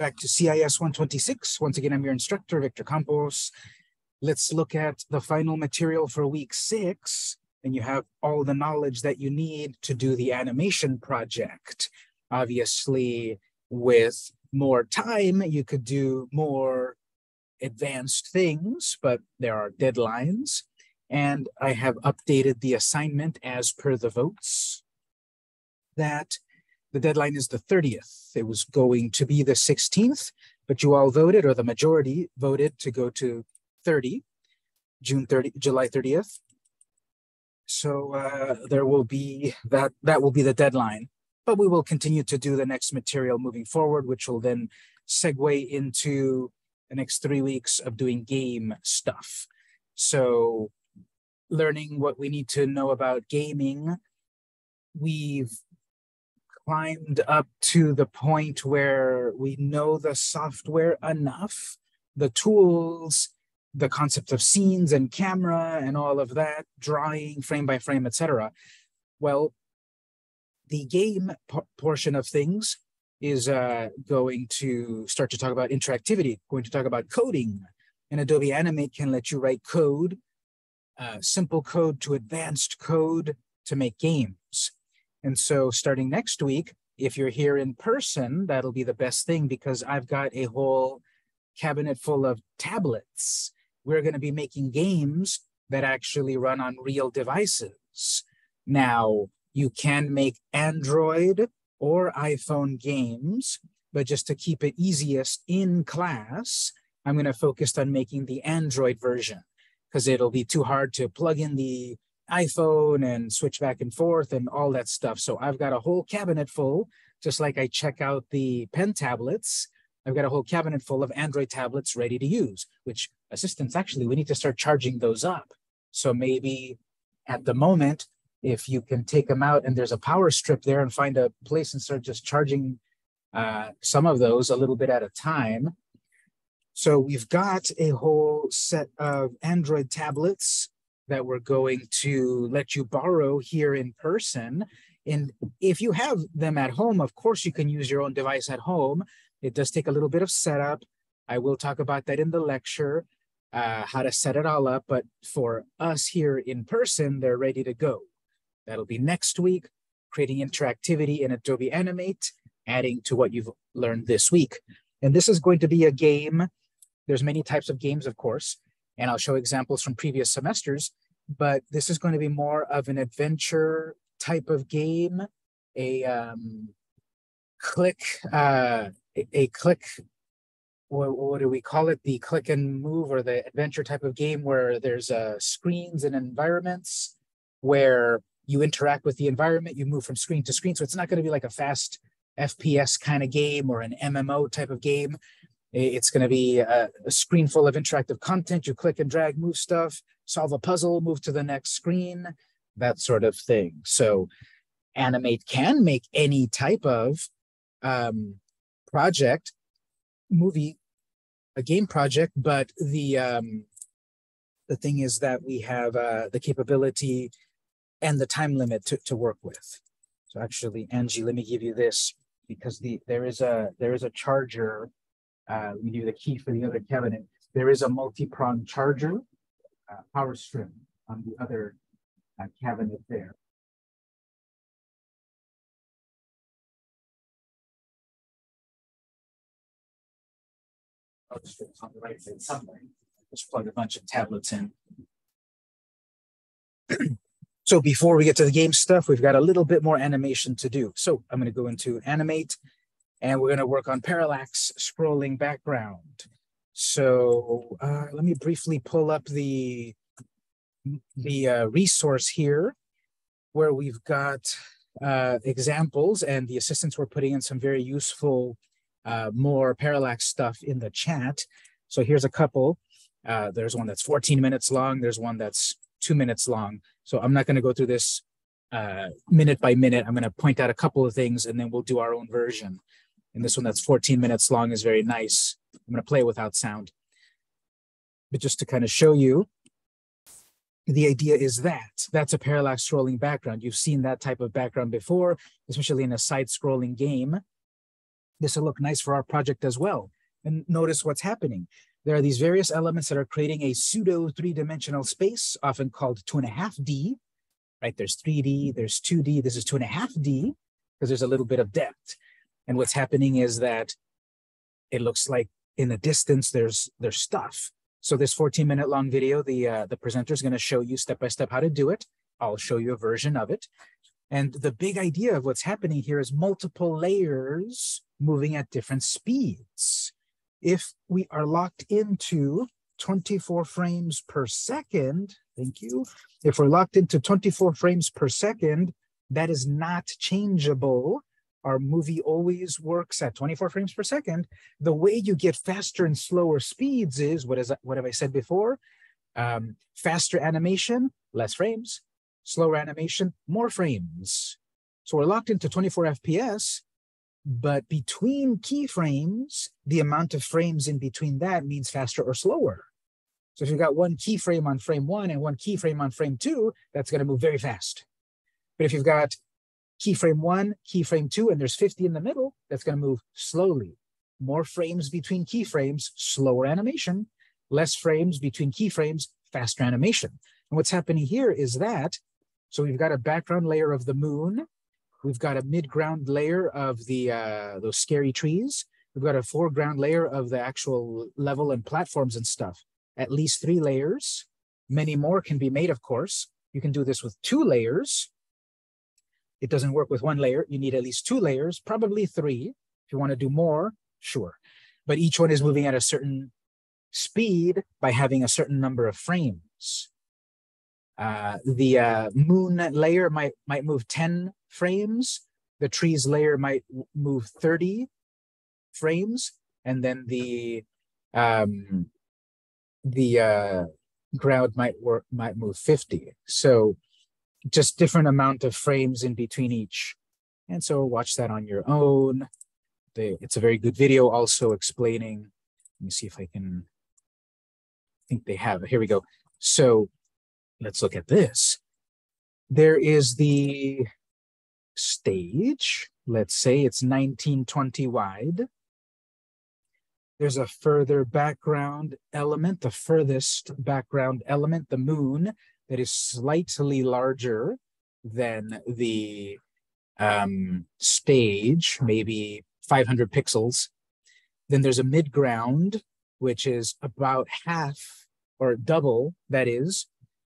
back to CIS 126. Once again, I'm your instructor, Victor Campos. Let's look at the final material for week six, and you have all the knowledge that you need to do the animation project. Obviously, with more time, you could do more advanced things, but there are deadlines. And I have updated the assignment as per the votes that the deadline is the 30th. It was going to be the 16th, but you all voted, or the majority voted to go to 30, June 30, July 30th. So uh, there will be that, that will be the deadline, but we will continue to do the next material moving forward, which will then segue into the next three weeks of doing game stuff. So learning what we need to know about gaming, we've climbed up to the point where we know the software enough, the tools, the concept of scenes and camera and all of that, drawing frame by frame, etc. Well, the game portion of things is uh, going to start to talk about interactivity, going to talk about coding. And Adobe Animate can let you write code, uh, simple code to advanced code to make games. And so starting next week, if you're here in person, that'll be the best thing because I've got a whole cabinet full of tablets. We're going to be making games that actually run on real devices. Now, you can make Android or iPhone games, but just to keep it easiest in class, I'm going to focus on making the Android version because it'll be too hard to plug in the iPhone and switch back and forth and all that stuff. So I've got a whole cabinet full, just like I check out the pen tablets. I've got a whole cabinet full of Android tablets ready to use, which assistants actually, we need to start charging those up. So maybe at the moment, if you can take them out and there's a power strip there and find a place and start just charging uh, some of those a little bit at a time. So we've got a whole set of Android tablets that we're going to let you borrow here in person. And if you have them at home, of course, you can use your own device at home. It does take a little bit of setup. I will talk about that in the lecture, uh, how to set it all up. But for us here in person, they're ready to go. That'll be next week, creating interactivity in Adobe Animate, adding to what you've learned this week. And this is going to be a game. There's many types of games, of course, and I'll show examples from previous semesters but this is going to be more of an adventure type of game, a um, click, uh, a, click. What, what, do we call it? The click and move or the adventure type of game where there's uh, screens and environments where you interact with the environment, you move from screen to screen. So it's not going to be like a fast FPS kind of game or an MMO type of game. It's going to be a, a screen full of interactive content. You click and drag, move stuff solve a puzzle, move to the next screen, that sort of thing. So Animate can make any type of um, project, movie, a game project, but the um, the thing is that we have uh, the capability and the time limit to, to work with. So actually, Angie, let me give you this because the there is a there is a charger. Uh, we need the key for the other cabinet. There is a multi-prong charger uh, power strip on the other uh, cabinet there. Power strips on the right side somewhere. Just plug a bunch of tablets in. so before we get to the game stuff, we've got a little bit more animation to do. So I'm going to go into animate and we're going to work on parallax scrolling background. So uh, let me briefly pull up the, the uh, resource here where we've got uh, examples and the assistants were putting in some very useful, uh, more parallax stuff in the chat. So here's a couple. Uh, there's one that's 14 minutes long. There's one that's two minutes long. So I'm not going to go through this uh, minute by minute. I'm going to point out a couple of things and then we'll do our own version. And this one that's 14 minutes long is very nice. I'm going to play without sound. But just to kind of show you, the idea is that that's a parallax scrolling background. You've seen that type of background before, especially in a side scrolling game. This will look nice for our project as well. And notice what's happening. There are these various elements that are creating a pseudo three-dimensional space, often called two and a half D, right? There's 3D, there's 2D, this is two and a half D, because there's a little bit of depth. And what's happening is that it looks like in the distance, there's there's stuff. So this 14 minute long video, the, uh, the presenter is gonna show you step by step how to do it. I'll show you a version of it. And the big idea of what's happening here is multiple layers moving at different speeds. If we are locked into 24 frames per second, thank you. If we're locked into 24 frames per second, that is not changeable. Our movie always works at 24 frames per second. The way you get faster and slower speeds is, what is what have I said before? Um, faster animation, less frames slower animation, more frames. So we're locked into 24 FPS, but between keyframes, the amount of frames in between that means faster or slower. So if you've got one keyframe on frame one and one keyframe on frame two, that's going to move very fast. But if you've got keyframe one, keyframe two, and there's 50 in the middle, that's going to move slowly. More frames between keyframes, slower animation. Less frames between keyframes, faster animation. And what's happening here is that so we've got a background layer of the moon. We've got a mid-ground layer of the uh, those scary trees. We've got a foreground layer of the actual level and platforms and stuff. At least three layers. Many more can be made, of course. You can do this with two layers. It doesn't work with one layer. You need at least two layers, probably three. If you want to do more, sure. But each one is moving at a certain speed by having a certain number of frames. Uh, the uh, moon layer might might move 10 frames. The trees layer might move 30 frames, and then the um, the uh, ground might work might move 50. So just different amount of frames in between each. And so watch that on your own. It's a very good video also explaining. Let me see if I can I think they have. Here we go. So let's look at this. There is the stage. Let's say it's 1920 wide. There's a further background element, the furthest background element, the moon, that is slightly larger than the um, stage, maybe 500 pixels. Then there's a midground, which is about half or double, that is,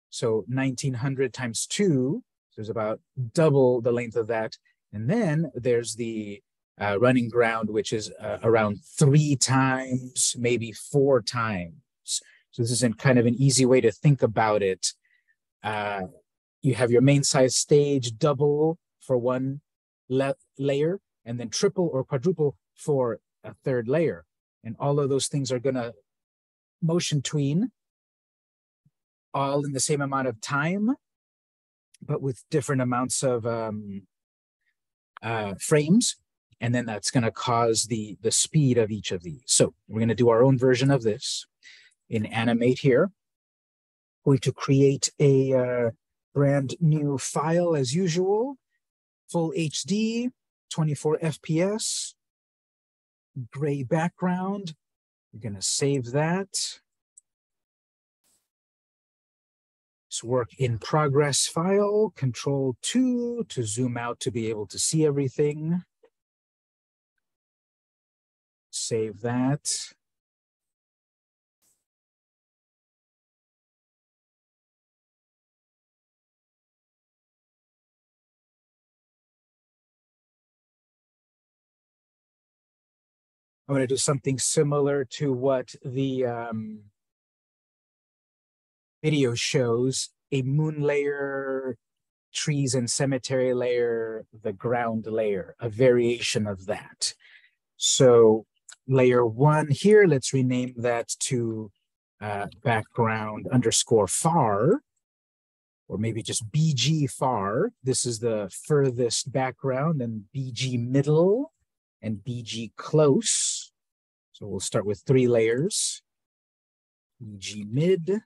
so 1900 times two, so there's about double the length of that. And then there's the uh, running ground, which is uh, around three times, maybe four times. So this is in kind of an easy way to think about it. Uh, you have your main size stage double for one layer, and then triple or quadruple for a third layer. And all of those things are going to motion tween all in the same amount of time, but with different amounts of um, uh, frames. And then that's going to cause the, the speed of each of these. So we're going to do our own version of this in Animate here. Going to create a uh, brand new file as usual, full HD, 24 FPS, gray background. We're going to save that. It's work in progress file, control two to zoom out to be able to see everything. Save that. I'm going to do something similar to what the um, video shows a moon layer, trees and cemetery layer, the ground layer, a variation of that. So layer one here, let's rename that to uh, background underscore far, or maybe just BG far. This is the furthest background and BG middle and BG close. So we'll start with three layers. BG mid,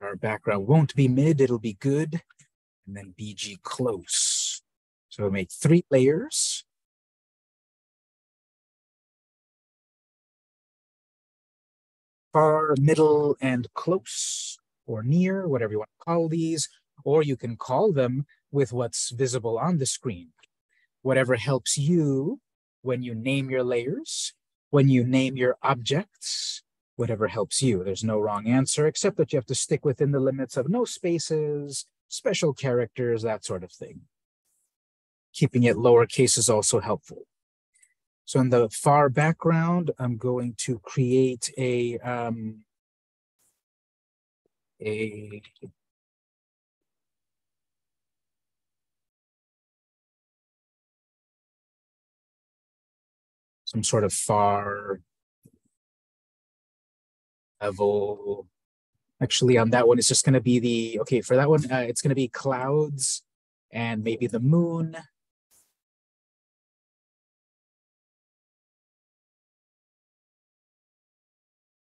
Our background won't be mid, it'll be good. And then BG close. So we'll make three layers. Far, middle, and close, or near, whatever you want to call these, or you can call them with what's visible on the screen. Whatever helps you when you name your layers, when you name your objects, whatever helps you. There's no wrong answer, except that you have to stick within the limits of no spaces, special characters, that sort of thing. Keeping it lowercase is also helpful. So in the far background, I'm going to create a, um, a some sort of far level. Actually, on that one, it's just going to be the, okay, for that one, uh, it's going to be clouds and maybe the moon.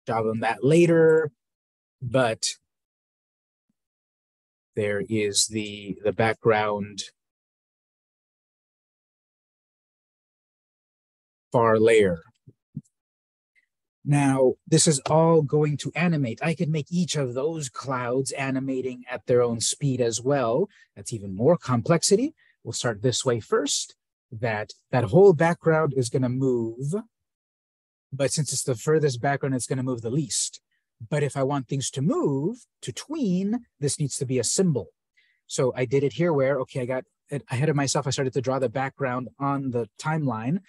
Job on that later, but there is the the background far layer. Now, this is all going to animate. I could make each of those clouds animating at their own speed as well. That's even more complexity. We'll start this way first, that that whole background is going to move. But since it's the furthest background, it's going to move the least. But if I want things to move, to tween, this needs to be a symbol. So I did it here where, okay, I got ahead of myself. I started to draw the background on the timeline.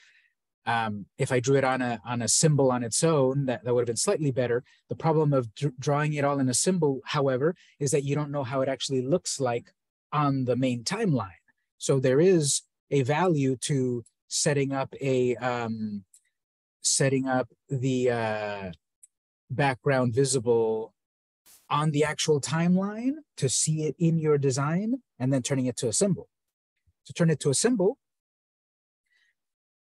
Um, if I drew it on a on a symbol on its own, that, that would have been slightly better. The problem of drawing it all in a symbol, however, is that you don't know how it actually looks like on the main timeline. So there is a value to setting up a um, setting up the uh, background visible on the actual timeline to see it in your design and then turning it to a symbol. To turn it to a symbol,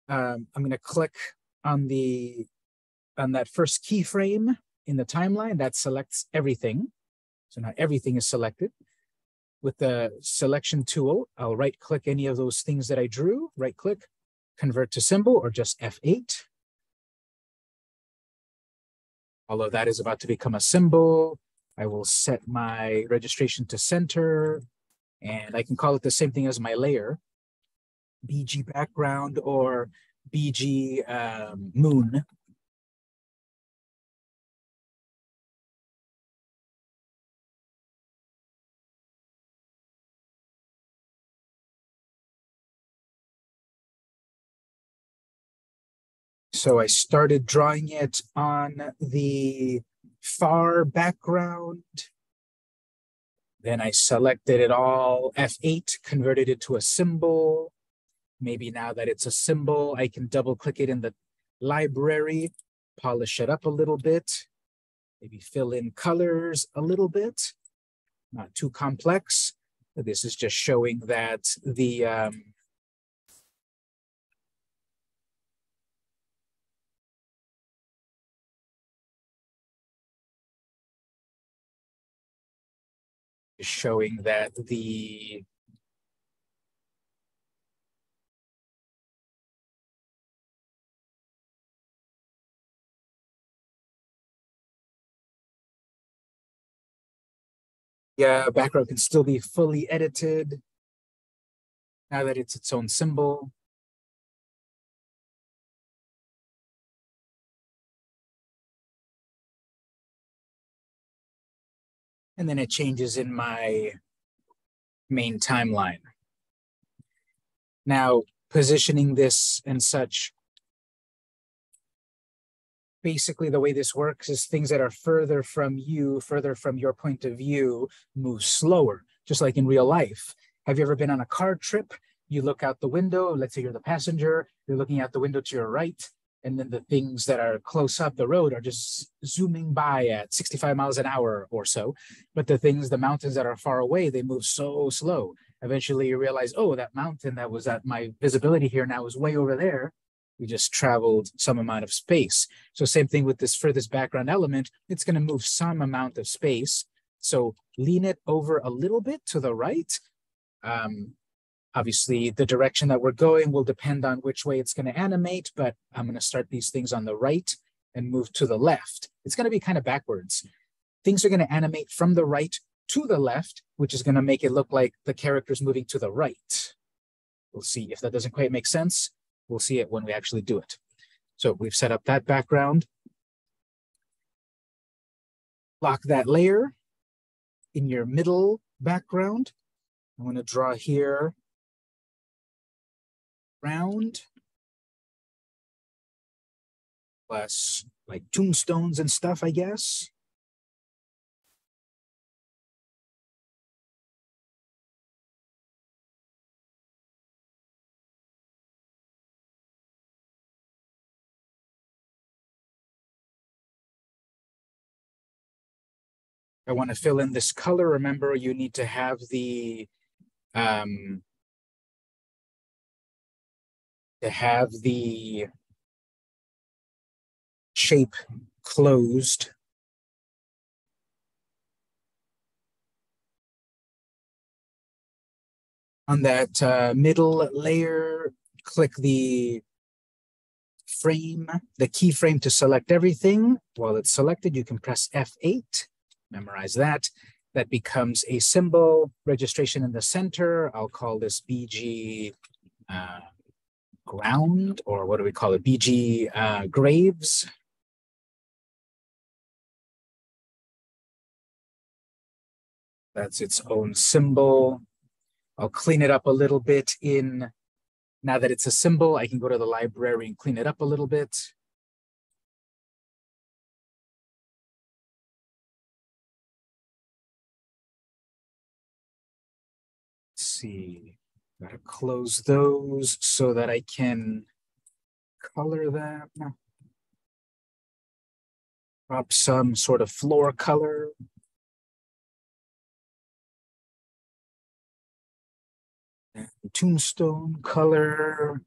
um, I'm going to click on the on that first keyframe in the timeline that selects everything. So now everything is selected. With the selection tool, I'll right click any of those things that I drew, right click, convert to symbol or just F8. Although that is about to become a symbol, I will set my registration to center and I can call it the same thing as my layer. BG background or BG um, moon. So I started drawing it on the far background. Then I selected it all, F8, converted it to a symbol. Maybe now that it's a symbol, I can double click it in the library, polish it up a little bit, maybe fill in colors a little bit, not too complex. This is just showing that the um, showing that the yeah, background can still be fully edited now that it's its own symbol. And then it changes in my main timeline. Now, positioning this and such basically the way this works is things that are further from you, further from your point of view, move slower, just like in real life. Have you ever been on a car trip? You look out the window, let's say you're the passenger, you're looking out the window to your right, and then the things that are close up the road are just zooming by at 65 miles an hour or so. But the things, the mountains that are far away, they move so slow. Eventually you realize, oh, that mountain that was at my visibility here now is way over there we just traveled some amount of space. So same thing with this furthest background element, it's going to move some amount of space. So lean it over a little bit to the right. Um, Obviously, the direction that we're going will depend on which way it's going to animate, but I'm going to start these things on the right and move to the left. It's going to be kind of backwards. Things are going to animate from the right to the left, which is going to make it look like the character's moving to the right. We'll see if that doesn't quite make sense. We'll see it when we actually do it. So we've set up that background. Lock that layer in your middle background. I'm going to draw here round plus like tombstones and stuff, I guess. I want to fill in this color. Remember, you need to have the um, to have the shape closed. On that uh, middle layer, click the frame, the keyframe to select everything. While it's selected, you can press F8 memorize that. That becomes a symbol registration in the center. I'll call this BG uh, ground, or what do we call it? BG uh, graves. That's its own symbol. I'll clean it up a little bit in, now that it's a symbol, I can go to the library and clean it up a little bit. See. Gotta close those so that I can color them. Drop some sort of floor color. Tombstone color.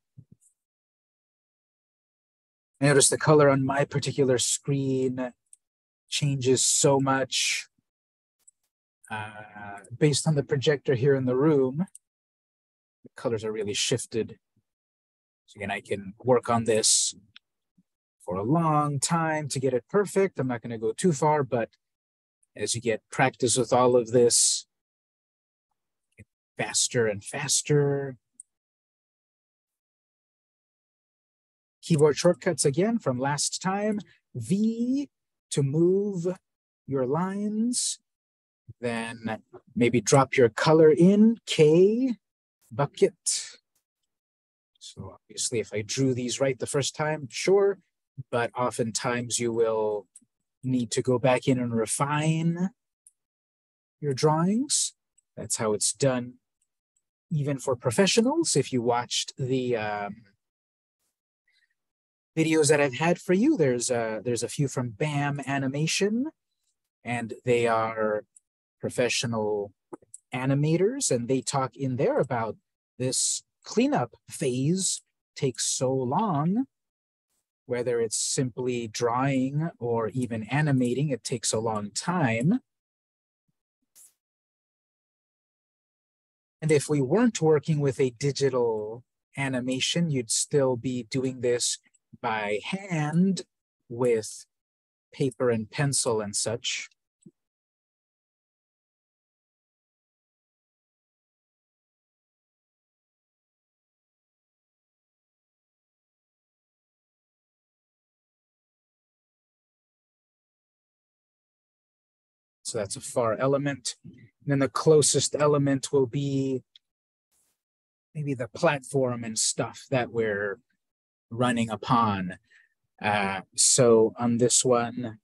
I Notice the color on my particular screen changes so much uh, based on the projector here in the room, the colors are really shifted. So again, I can work on this for a long time to get it perfect. I'm not going to go too far, but as you get practice with all of this, faster and faster. Keyboard shortcuts again from last time. V to move your lines then maybe drop your color in, K, bucket. So obviously if I drew these right the first time, sure, but oftentimes you will need to go back in and refine your drawings. That's how it's done even for professionals. If you watched the um, videos that I've had for you, there's a, there's a few from BAM Animation, and they are professional animators, and they talk in there about this cleanup phase takes so long, whether it's simply drawing or even animating, it takes a long time. And if we weren't working with a digital animation, you'd still be doing this by hand with paper and pencil and such. So that's a far element. And then the closest element will be maybe the platform and stuff that we're running upon. Uh, so on this one,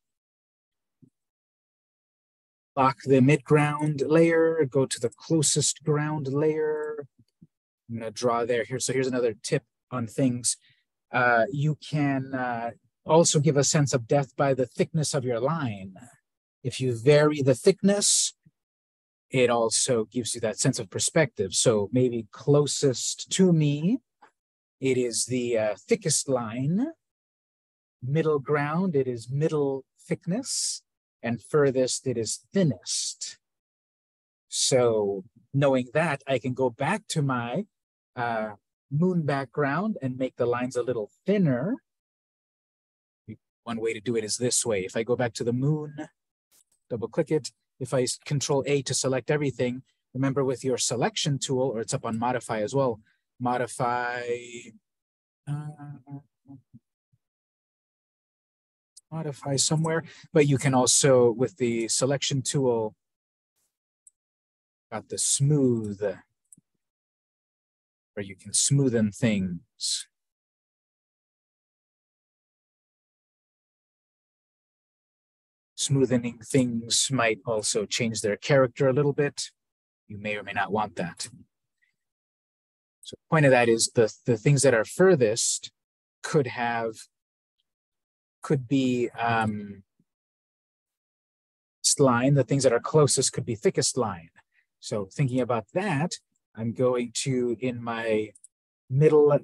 lock the mid-ground layer, go to the closest ground layer. I'm gonna draw there here. So here's another tip on things. Uh, you can uh, also give a sense of depth by the thickness of your line. If you vary the thickness, it also gives you that sense of perspective. So maybe closest to me, it is the uh, thickest line. Middle ground, it is middle thickness. And furthest, it is thinnest. So knowing that, I can go back to my uh, moon background and make the lines a little thinner. One way to do it is this way. If I go back to the moon, double click it. If I control A to select everything, remember with your selection tool, or it's up on modify as well, modify, uh, modify somewhere, but you can also, with the selection tool, got the smooth, where you can smoothen things. Smoothening things might also change their character a little bit. You may or may not want that. So the point of that is the, the things that are furthest could have could be um, line. The things that are closest could be thickest line. So thinking about that, I'm going to, in my middle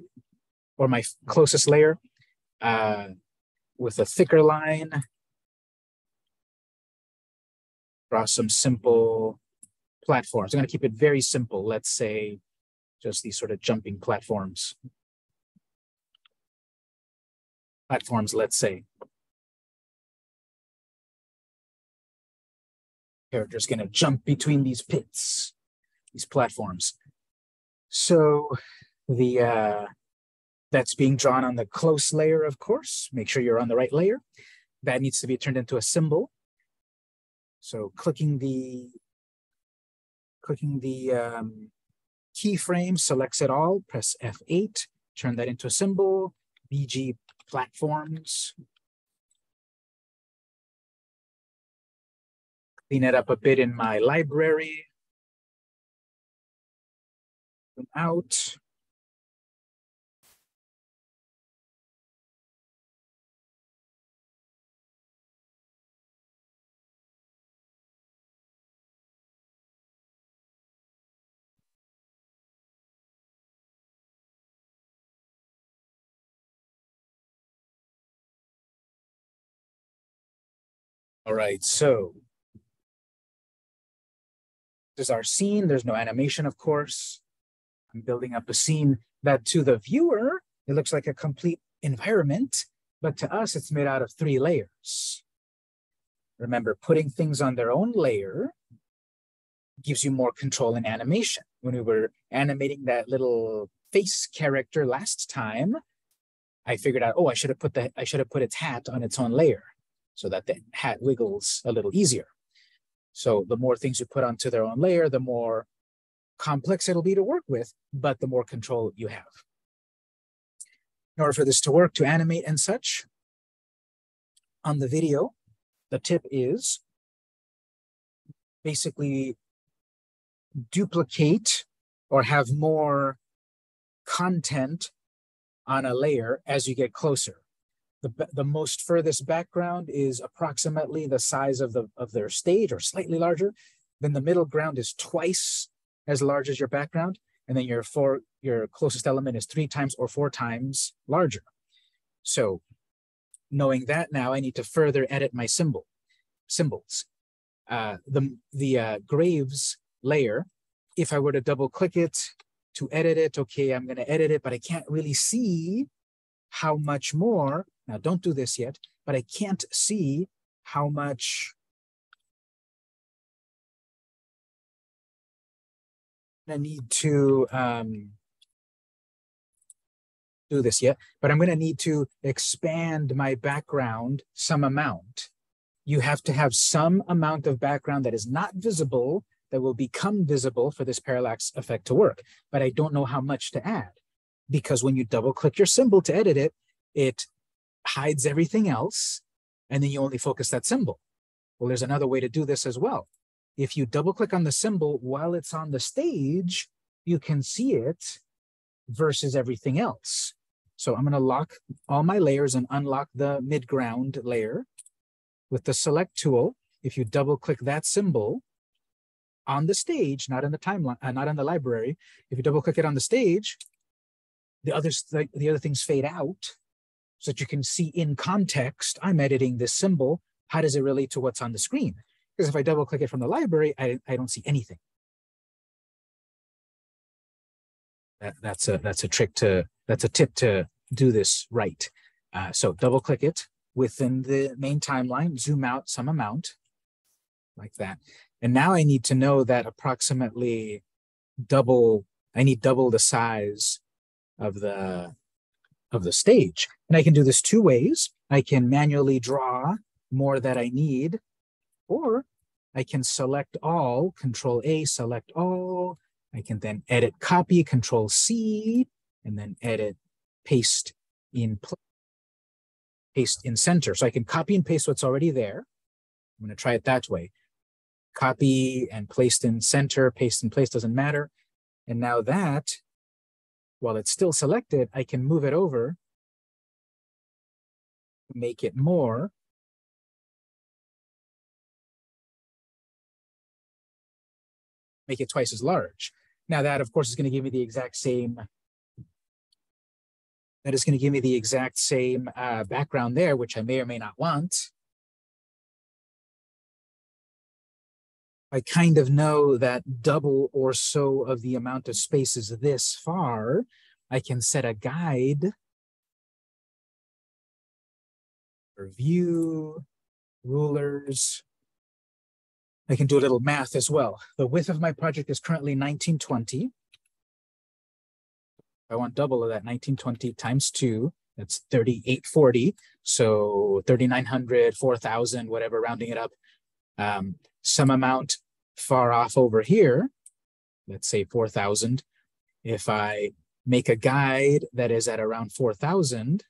or my closest layer, uh, with a thicker line, draw some simple platforms. I'm going to keep it very simple. Let's say just these sort of jumping platforms. Platforms, let's say. character's going to jump between these pits, these platforms. So the uh, that's being drawn on the close layer, of course. Make sure you're on the right layer. That needs to be turned into a symbol. So clicking the clicking the um, keyframe selects it all. Press F8. Turn that into a symbol. BG platforms. clean it up a bit in my library. Out. All right, so this is our scene. There's no animation, of course. I'm building up a scene that to the viewer, it looks like a complete environment, but to us, it's made out of three layers. Remember, putting things on their own layer gives you more control in animation. When we were animating that little face character last time, I figured out, oh, I should have put the I should have put its hat on its own layer so that the hat wiggles a little easier. So the more things you put onto their own layer, the more complex it'll be to work with, but the more control you have. In order for this to work, to animate and such, on the video, the tip is basically duplicate or have more content on a layer as you get closer the, the most furthest background is approximately the size of the of their stage or slightly larger. Then the middle ground is twice as large as your background, and then your four your closest element is three times or four times larger. So, knowing that now, I need to further edit my symbol symbols. Uh, the the uh, graves layer, if I were to double click it to edit it, okay, I'm going to edit it, but I can't really see how much more now, don't do this yet, but I can't see how much I need to um, do this yet, but I'm going to need to expand my background some amount. You have to have some amount of background that is not visible that will become visible for this parallax effect to work, but I don't know how much to add because when you double click your symbol to edit it, it hides everything else, and then you only focus that symbol. Well, there's another way to do this as well. If you double click on the symbol while it's on the stage, you can see it versus everything else. So I'm going to lock all my layers and unlock the midground layer with the select tool. If you double click that symbol on the stage, not in the timeline, uh, not in the library, if you double click it on the stage, the others, the, the other things fade out so that you can see in context, I'm editing this symbol. How does it relate to what's on the screen? Because if I double click it from the library, I, I don't see anything. that, that's a that's a trick to that's a tip to do this right. Uh, so double click it within the main timeline, zoom out some amount like that. And now I need to know that approximately double, I need double the size of the of the stage. And I can do this two ways. I can manually draw more that I need, or I can select all, control A, select all. I can then edit copy, control C, and then edit paste in paste in center. So I can copy and paste what's already there. I'm going to try it that way. Copy and paste in center, paste in place doesn't matter. And now that, while it's still selected, I can move it over, make it more, make it twice as large. Now that, of course, is going to give me the exact same that is going to give me the exact same uh, background there, which I may or may not want. I kind of know that double or so of the amount of space is this far. I can set a guide for view, rulers. I can do a little math as well. The width of my project is currently 1920. I want double of that 1920 times two, that's 3840. So 3,900, 4,000, whatever, rounding it up. Um, some amount far off over here, let's say 4,000. If I make a guide that is at around 4,000,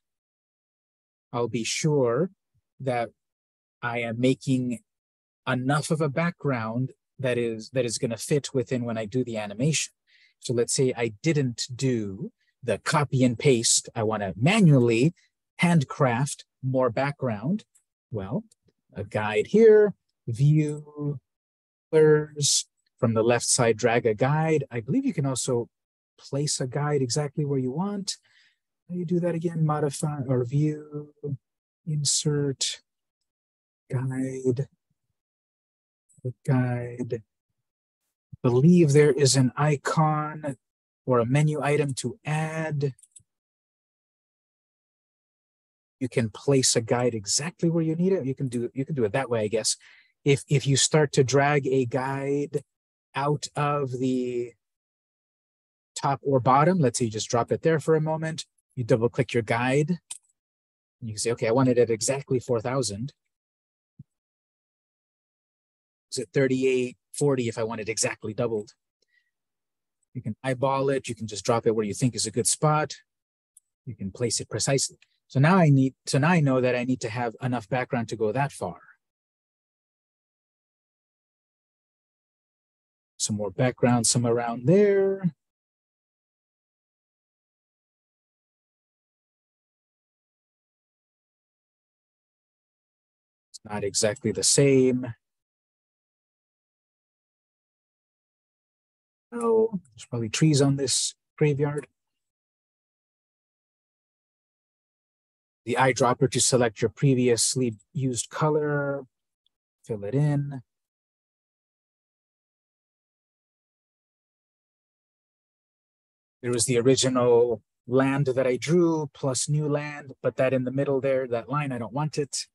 I'll be sure that I am making enough of a background that is that is going to fit within when I do the animation. So let's say I didn't do the copy and paste. I want to manually handcraft more background. Well, a guide here, view, colors. From the left side, drag a guide. I believe you can also place a guide exactly where you want. You do that again? Modify or view, insert, guide, guide believe there is an icon or a menu item to add. You can place a guide exactly where you need it. You can do you can do it that way, I guess. If if you start to drag a guide out of the top or bottom, let's say you just drop it there for a moment, you double click your guide, and you can say, okay, I want it at exactly 4,000. Is it 38? 40 if I want it exactly doubled. You can eyeball it. You can just drop it where you think is a good spot. You can place it precisely. So now I need, so now I know that I need to have enough background to go that far. Some more background, some around there. It's not exactly the same. Oh, there's probably trees on this graveyard. The eyedropper to select your previously used color, fill it in. There was the original land that I drew plus new land, but that in the middle there, that line, I don't want it.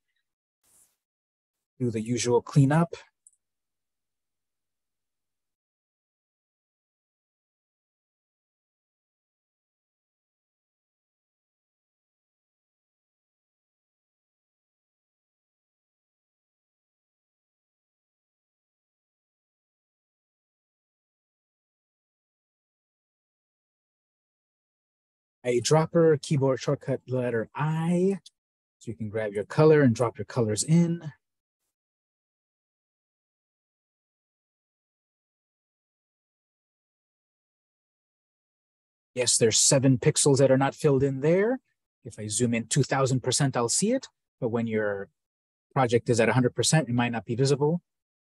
Do the usual cleanup. Eyedropper, keyboard shortcut letter I. So you can grab your color and drop your colors in. Yes, there's seven pixels that are not filled in there. If I zoom in 2000%, I'll see it. But when your project is at 100%, it might not be visible.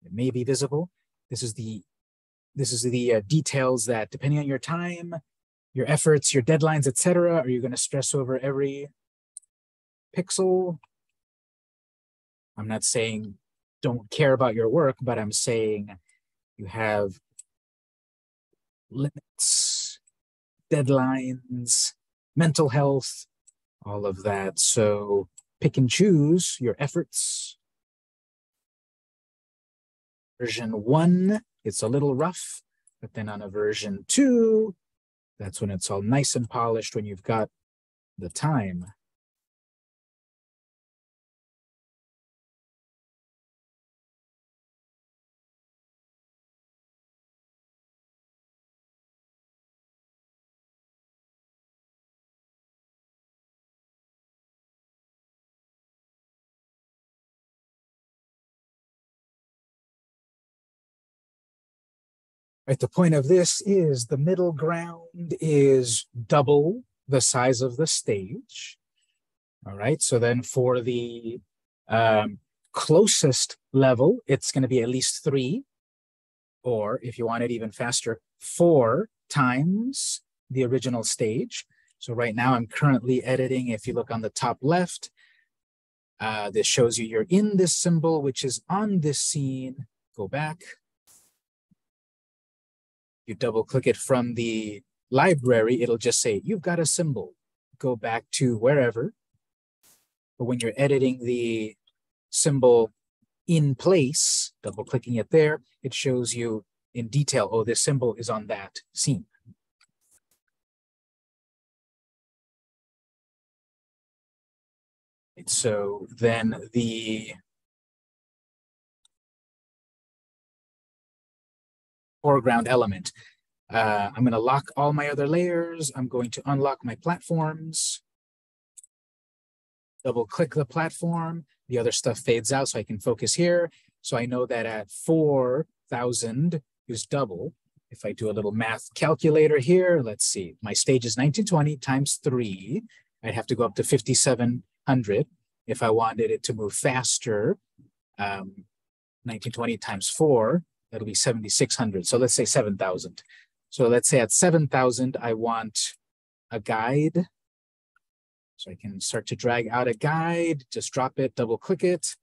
It may be visible. This is the this is the uh, details that depending on your time, your efforts, your deadlines, etc. Are you going to stress over every pixel? I'm not saying don't care about your work, but I'm saying you have limits deadlines, mental health, all of that. So pick and choose your efforts. Version one, it's a little rough, but then on a version two, that's when it's all nice and polished when you've got the time. Right, the point of this is the middle ground is double the size of the stage. All right, so then for the um, closest level, it's going to be at least three, or if you want it even faster, four times the original stage. So right now I'm currently editing, if you look on the top left, uh, this shows you you're in this symbol, which is on this scene. Go back you double click it from the library, it'll just say, you've got a symbol. Go back to wherever. But when you're editing the symbol in place, double clicking it there, it shows you in detail, oh, this symbol is on that scene. So then the foreground element. Uh, I'm going to lock all my other layers. I'm going to unlock my platforms. Double click the platform. The other stuff fades out so I can focus here. So I know that at 4,000 is double. If I do a little math calculator here, let's see, my stage is 1920 times three. I'd have to go up to 5,700. If I wanted it to move faster, um, 1920 times four, that'll be 7,600. So let's say 7,000. So let's say at 7,000, I want a guide. So I can start to drag out a guide, just drop it, double click it,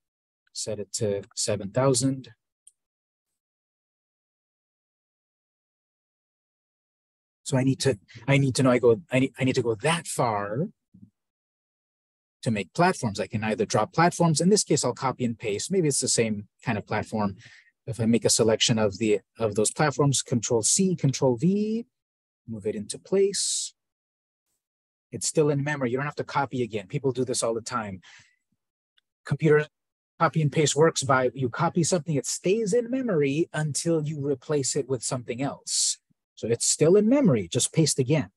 set it to 7,000. So I need to, I need to know, I go, I need, I need to go that far to make platforms. I can either drop platforms. In this case, I'll copy and paste. Maybe it's the same kind of platform if I make a selection of the of those platforms, Control C, Control V, move it into place. It's still in memory. You don't have to copy again. People do this all the time. Computer copy and paste works by you copy something, it stays in memory until you replace it with something else. So it's still in memory, just paste again.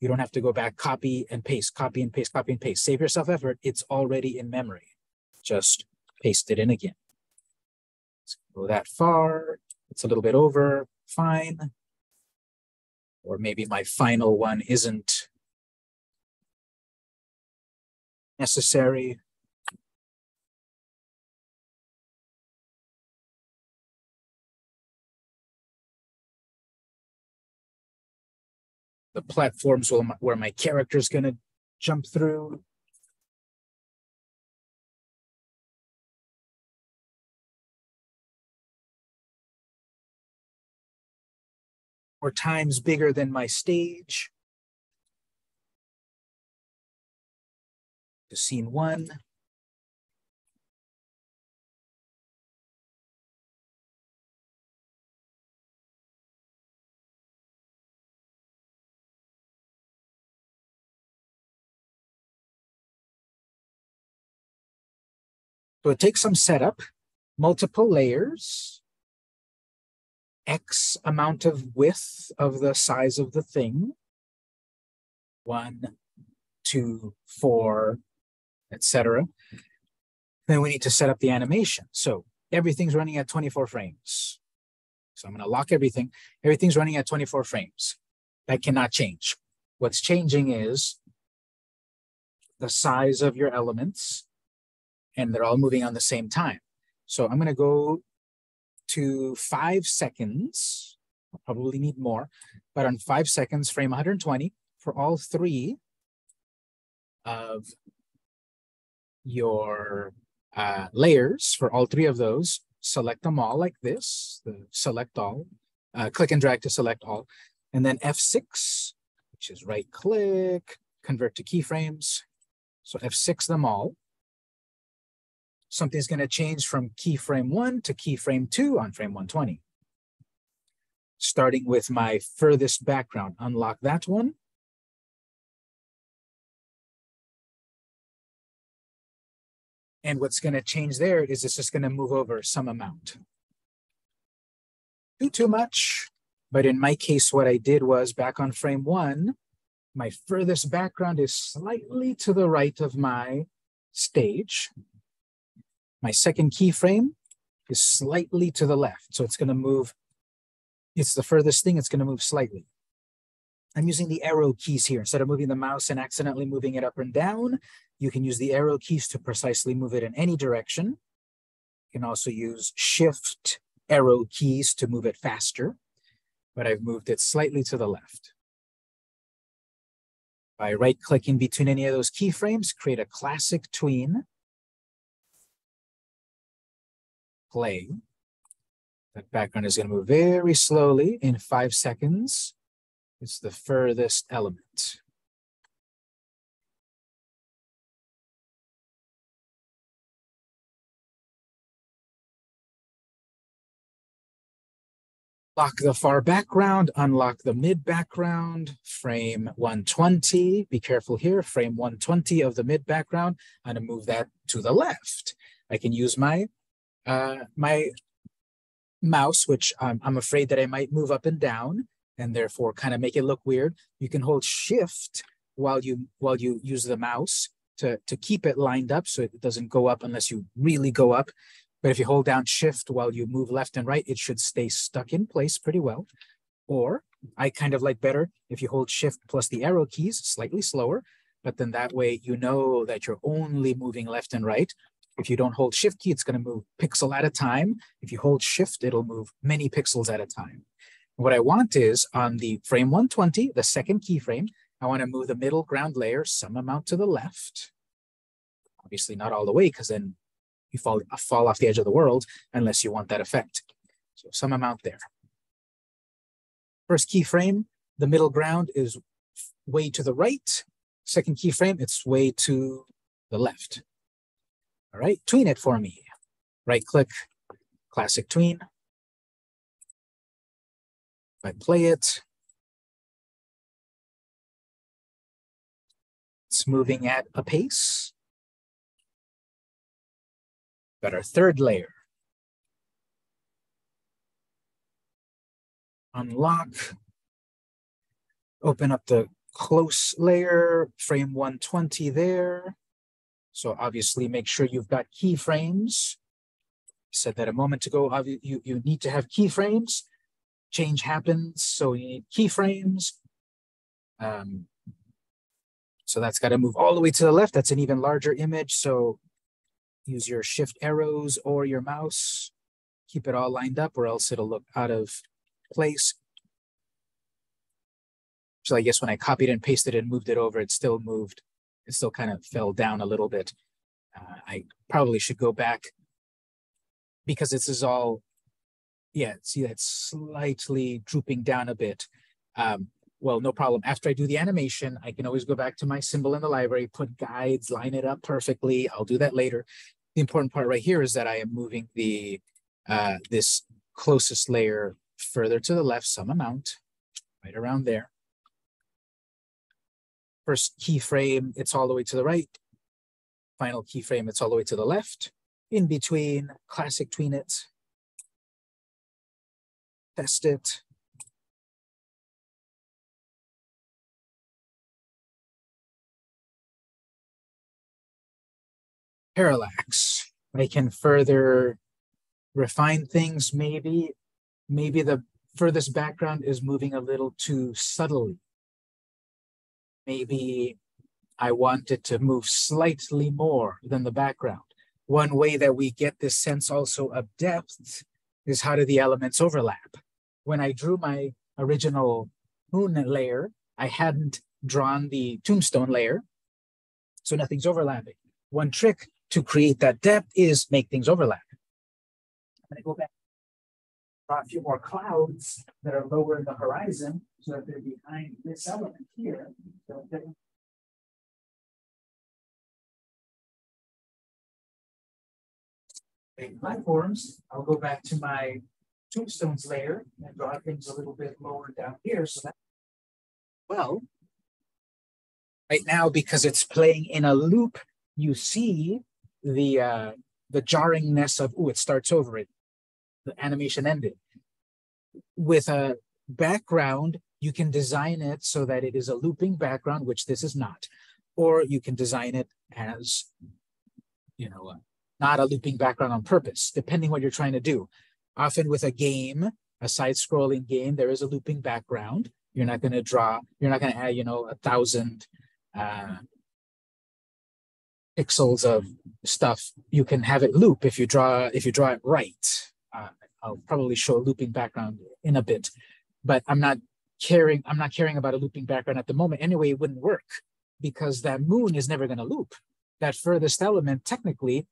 You don't have to go back, copy and paste, copy and paste, copy and paste. Save yourself effort. It's already in memory. Just paste it in again go that far. It's a little bit over, fine. Or maybe my final one isn't necessary. The platforms where my character is going to jump through. Or times bigger than my stage. To scene one. So it takes some setup, multiple layers, X amount of width of the size of the thing. One, two, four, etc. Then we need to set up the animation. So everything's running at 24 frames. So I'm going to lock everything. Everything's running at 24 frames. That cannot change. What's changing is the size of your elements, and they're all moving on the same time. So I'm going to go to five seconds. I'll probably need more, but on five seconds, frame 120 for all three of your uh, layers for all three of those. Select them all like this, the select all, uh, click and drag to select all, and then F6 which is right click, convert to keyframes. So F6 them all. Something's gonna change from keyframe one to keyframe two on frame 120. Starting with my furthest background, unlock that one. And what's gonna change there is it's just gonna move over some amount. Too, too much, but in my case, what I did was back on frame one, my furthest background is slightly to the right of my stage. My second keyframe is slightly to the left. So it's gonna move, it's the furthest thing, it's gonna move slightly. I'm using the arrow keys here. Instead of moving the mouse and accidentally moving it up and down, you can use the arrow keys to precisely move it in any direction. You can also use shift arrow keys to move it faster but I've moved it slightly to the left. By right clicking between any of those keyframes, create a classic tween. Play. That background is going to move very slowly in five seconds. It's the furthest element. Lock the far background, unlock the mid background, frame 120. Be careful here, frame 120 of the mid background. I'm gonna move that to the left. I can use my uh, my mouse, which I'm, I'm afraid that I might move up and down and therefore kind of make it look weird. You can hold shift while you while you use the mouse to, to keep it lined up so it doesn't go up unless you really go up. But if you hold down shift while you move left and right, it should stay stuck in place pretty well. Or I kind of like better if you hold shift plus the arrow keys slightly slower, but then that way you know that you're only moving left and right. If you don't hold shift key, it's going to move pixel at a time. If you hold shift, it'll move many pixels at a time. What I want is on the frame 120, the second keyframe, I want to move the middle ground layer some amount to the left. Obviously not all the way because then you fall, uh, fall off the edge of the world unless you want that effect. So some amount there. First keyframe, the middle ground is way to the right. Second keyframe, it's way to the left. All right, tween it for me. Right click, classic tween. If I play it, it's moving at a pace. Got our third layer. Unlock. Open up the close layer, frame 120 there. So obviously make sure you've got keyframes. Said that a moment ago, you, you need to have keyframes. Change happens, so you need keyframes. Um, so that's got to move all the way to the left. That's an even larger image. So use your shift arrows or your mouse. Keep it all lined up or else it'll look out of place. So I guess when I copied and pasted and moved it over, it still moved. It still kind of fell down a little bit. Uh, I probably should go back because this is all, yeah, see that's slightly drooping down a bit. Um, well, no problem. After I do the animation, I can always go back to my symbol in the library, put guides, line it up perfectly. I'll do that later. The important part right here is that I am moving the uh, this closest layer further to the left, some amount, right around there. First keyframe, it's all the way to the right. Final keyframe, it's all the way to the left. In between, classic tween it. Test it. parallax. I can further refine things maybe. Maybe the furthest background is moving a little too subtly. Maybe I wanted to move slightly more than the background. One way that we get this sense also of depth is how do the elements overlap? When I drew my original moon layer, I hadn't drawn the tombstone layer, so nothing's overlapping. One trick to create that depth is make things overlap. I'm gonna go back. A few more clouds that are lower in the horizon so that they're behind this element here. So platforms, I'll go back to my tombstones layer and draw things a little bit lower down here. So that, well, right now, because it's playing in a loop, you see the uh, the jarringness of, oh, it starts over it. The animation ended. With a background, you can design it so that it is a looping background, which this is not. Or you can design it as, you know, not a looping background on purpose, depending what you're trying to do. Often with a game, a side-scrolling game, there is a looping background. You're not going to draw, you're not going to add, you know, a thousand uh, pixels of stuff. You can have it loop if you draw if you draw it right. Uh, I'll probably show a looping background in a bit, but I'm not caring. I'm not caring about a looping background at the moment. Anyway, it wouldn't work because that moon is never going to loop. That furthest element, technically,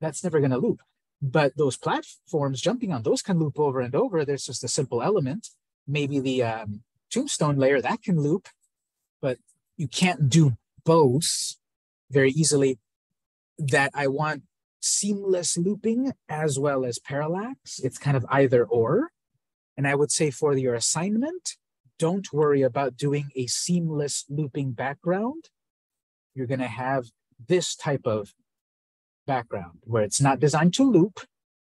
that's never going to loop. But those platforms jumping on those can loop over and over. There's just a simple element. Maybe the um, tombstone layer that can loop, but you can't do both very easily. That I want seamless looping as well as parallax. It's kind of either or. And I would say for your assignment, don't worry about doing a seamless looping background. You're going to have this type of background where it's not designed to loop,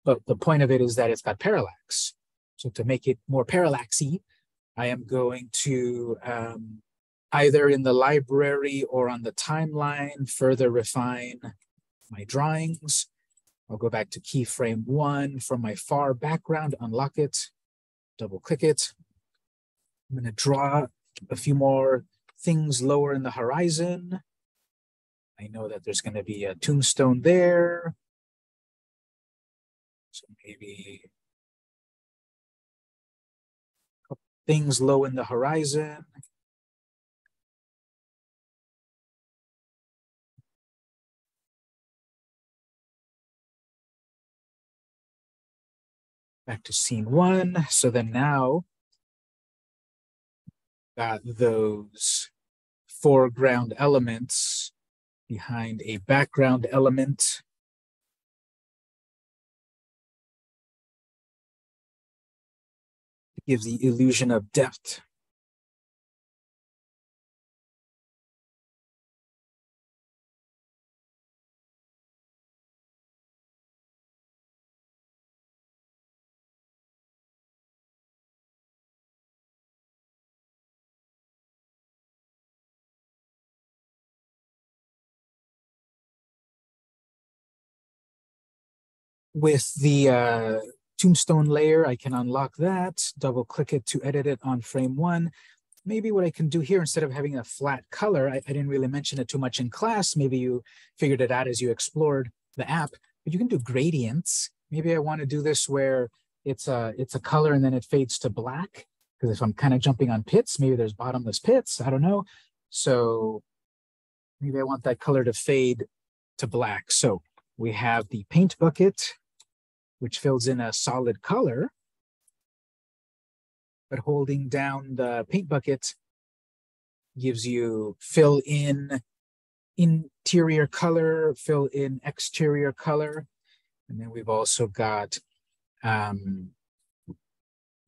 but the point of it is that it's got parallax. So to make it more parallaxy, I am going to um, either in the library or on the timeline further refine my drawings. I'll go back to keyframe one from my far background, unlock it, double click it. I'm gonna draw a few more things lower in the horizon. I know that there's going to be a tombstone there. So maybe things low in the horizon. Back to scene one. So then now got those foreground elements behind a background element. Gives the illusion of depth. With the uh, tombstone layer, I can unlock that, double click it to edit it on frame one. Maybe what I can do here, instead of having a flat color, I, I didn't really mention it too much in class. Maybe you figured it out as you explored the app, but you can do gradients. Maybe I want to do this where it's a, it's a color and then it fades to black. Because if I'm kind of jumping on pits, maybe there's bottomless pits. I don't know. So maybe I want that color to fade to black. So we have the paint bucket which fills in a solid color. But holding down the paint bucket gives you fill in interior color, fill in exterior color. And then we've also got um,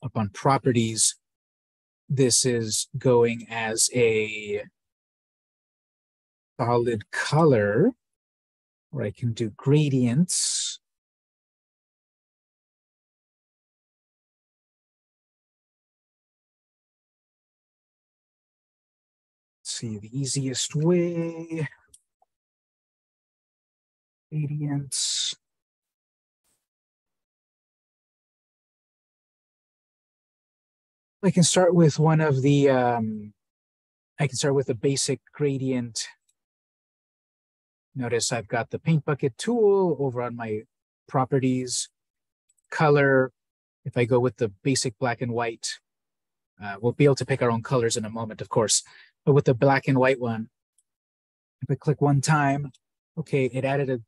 up on properties, this is going as a solid color, where I can do gradients see the easiest way. Gradients. I can start with one of the, um, I can start with a basic gradient. Notice I've got the paint bucket tool over on my properties, color. If I go with the basic black and white, uh, we'll be able to pick our own colors in a moment, of course. With the black and white one, if I click one time, okay, it added a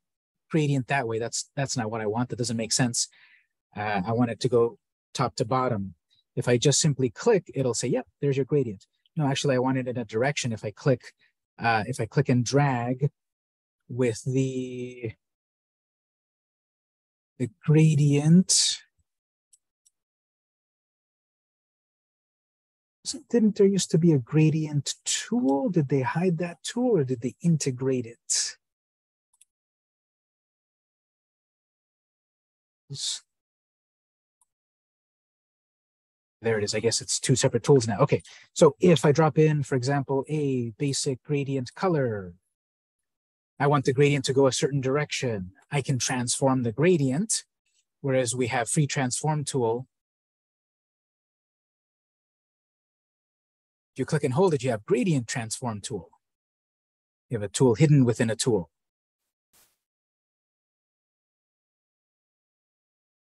gradient that way. That's that's not what I want. That doesn't make sense. Uh, I want it to go top to bottom. If I just simply click, it'll say, yep, there's your gradient. No, actually, I want it in a direction. If I click, uh, if I click and drag with the, the gradient, didn't there used to be a gradient tool? Did they hide that tool or did they integrate it? There it is. I guess it's two separate tools now. Okay, so if I drop in, for example, a basic gradient color, I want the gradient to go a certain direction. I can transform the gradient, whereas we have free transform tool. If you click and hold it, you have gradient transform tool. You have a tool hidden within a tool.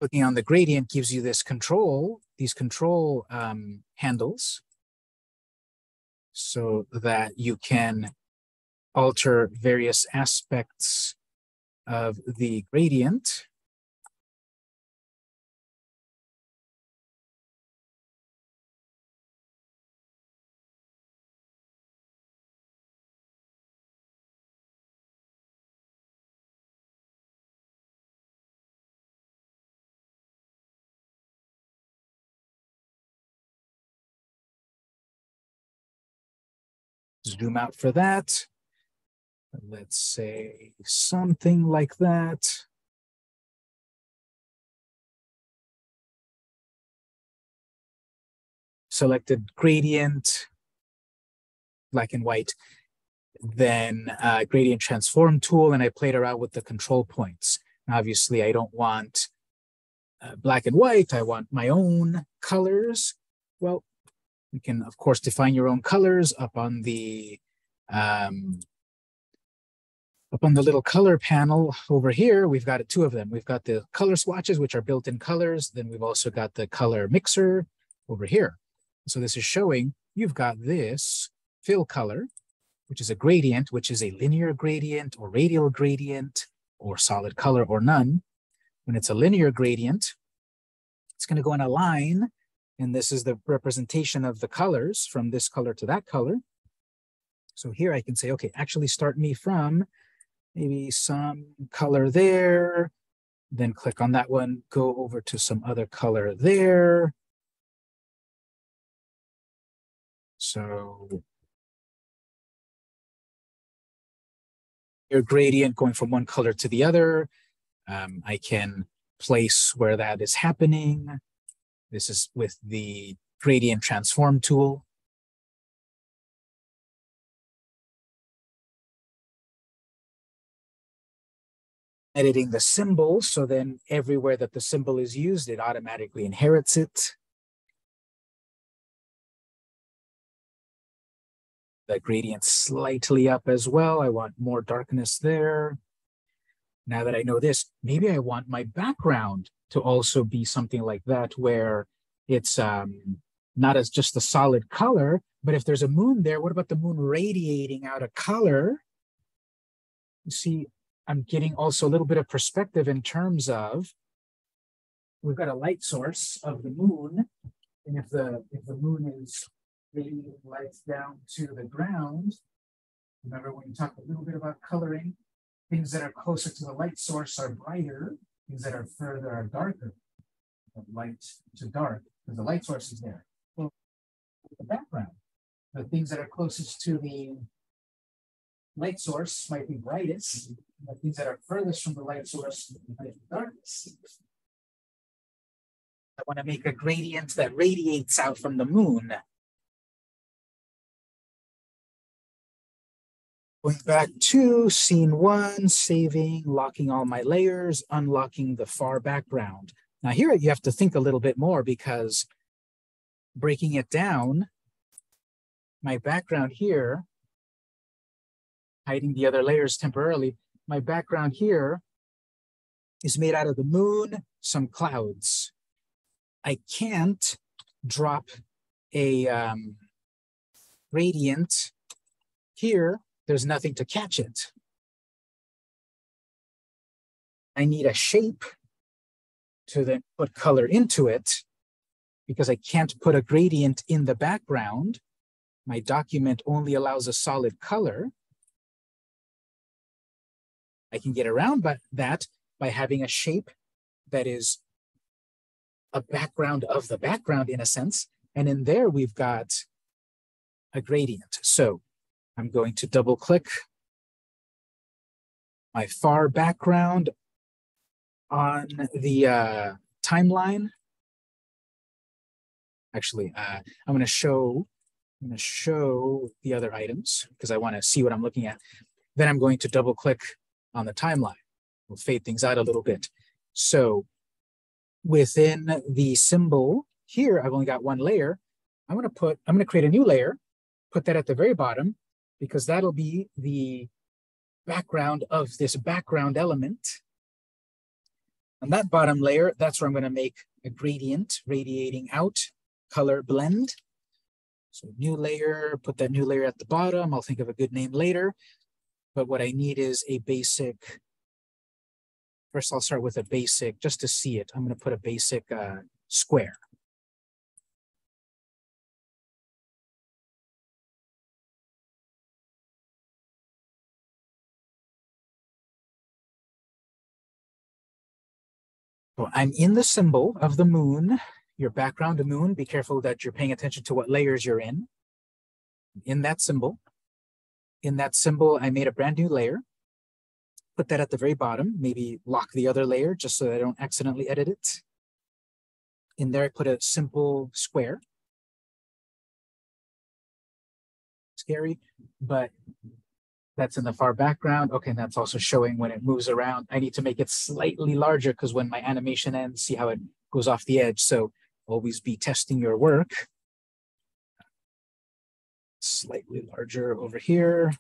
Clicking on the gradient gives you this control these control um, handles so that you can alter various aspects of the gradient. Zoom out for that. Let's say something like that. Selected gradient, black and white, then uh, gradient transform tool, and I played around with the control points. Obviously, I don't want uh, black and white. I want my own colors. Well, you can, of course, define your own colors up on the um, up on the little color panel over here, we've got two of them. We've got the color swatches, which are built-in colors. Then we've also got the color mixer over here. So this is showing you've got this fill color, which is a gradient, which is a linear gradient or radial gradient or solid color or none. When it's a linear gradient, it's going to go in a line and this is the representation of the colors from this color to that color. So here I can say, okay, actually start me from maybe some color there, then click on that one, go over to some other color there. So your gradient going from one color to the other. Um, I can place where that is happening. This is with the gradient transform tool. Editing the symbol, so then everywhere that the symbol is used, it automatically inherits it. The gradient slightly up as well. I want more darkness there. Now that I know this, maybe I want my background to also be something like that, where it's um, not as just a solid color, but if there's a moon there, what about the moon radiating out a color? You see, I'm getting also a little bit of perspective in terms of we've got a light source of the moon, and if the if the moon is radiating lights down to the ground, remember when you talked a little bit about coloring, things that are closer to the light source are brighter, things that are further are darker, from light to dark, because the light source is there. Well, the background, the things that are closest to the light source might be brightest, the things that are furthest from the light source might be darkest. I want to make a gradient that radiates out from the moon. Going back to scene one, saving, locking all my layers, unlocking the far background. Now here you have to think a little bit more because breaking it down, my background here, hiding the other layers temporarily, my background here is made out of the moon, some clouds. I can't drop a um, here there's nothing to catch it. I need a shape to then put color into it. because I can't put a gradient in the background, my document only allows a solid color. I can get around but that by having a shape that is a background of the background in a sense. And in there, we've got a gradient. So I'm going to double click my far background on the uh, timeline. Actually, uh, I'm going to show I'm going to show the other items because I want to see what I'm looking at. Then I'm going to double click on the timeline. We'll fade things out a little bit. So within the symbol here, I've only got one layer. I'm going to put, I'm going to create a new layer, put that at the very bottom because that'll be the background of this background element. On that bottom layer, that's where I'm going to make a gradient radiating out color blend. So new layer, put that new layer at the bottom. I'll think of a good name later. But what I need is a basic, first I'll start with a basic, just to see it. I'm gonna put a basic uh, square. So I'm in the symbol of the moon, your background moon. Be careful that you're paying attention to what layers you're in. In that symbol, in that symbol, I made a brand new layer. Put that at the very bottom, maybe lock the other layer just so that I don't accidentally edit it. In there, I put a simple square. Scary, but that's in the far background. Okay, and that's also showing when it moves around. I need to make it slightly larger because when my animation ends, see how it goes off the edge. So always be testing your work. Slightly larger over here.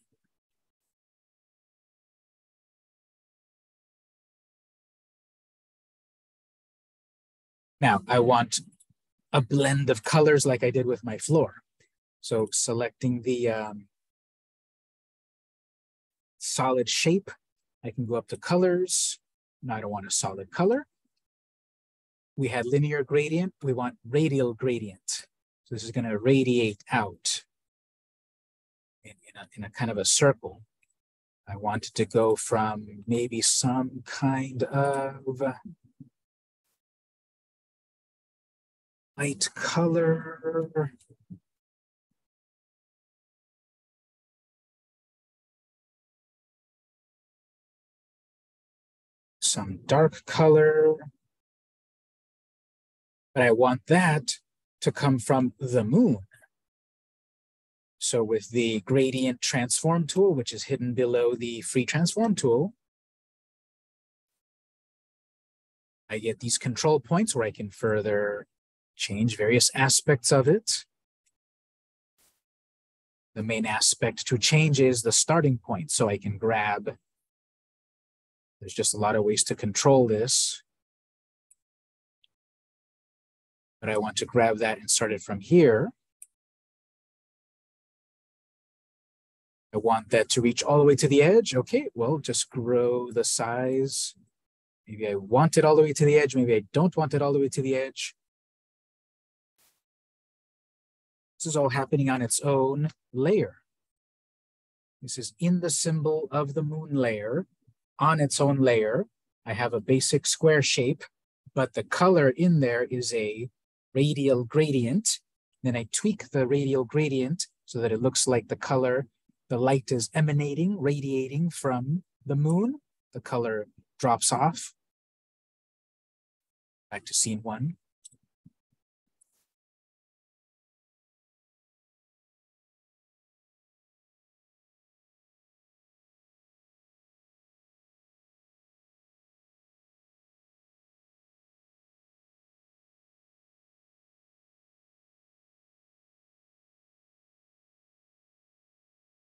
Now I want a blend of colors like I did with my floor. So selecting the um, solid shape. I can go up to colors. Now I don't want a solid color. We had linear gradient. We want radial gradient. So this is going to radiate out in, in, a, in a kind of a circle. I wanted to go from maybe some kind of light color some dark color. But I want that to come from the moon. So with the gradient transform tool, which is hidden below the free transform tool, I get these control points where I can further change various aspects of it. The main aspect to change is the starting point. So I can grab there's just a lot of ways to control this. But I want to grab that and start it from here. I want that to reach all the way to the edge. Okay, well, just grow the size. Maybe I want it all the way to the edge. Maybe I don't want it all the way to the edge. This is all happening on its own layer. This is in the symbol of the moon layer on its own layer. I have a basic square shape, but the color in there is a radial gradient. Then I tweak the radial gradient so that it looks like the color, the light is emanating, radiating from the moon. The color drops off. Back to scene one.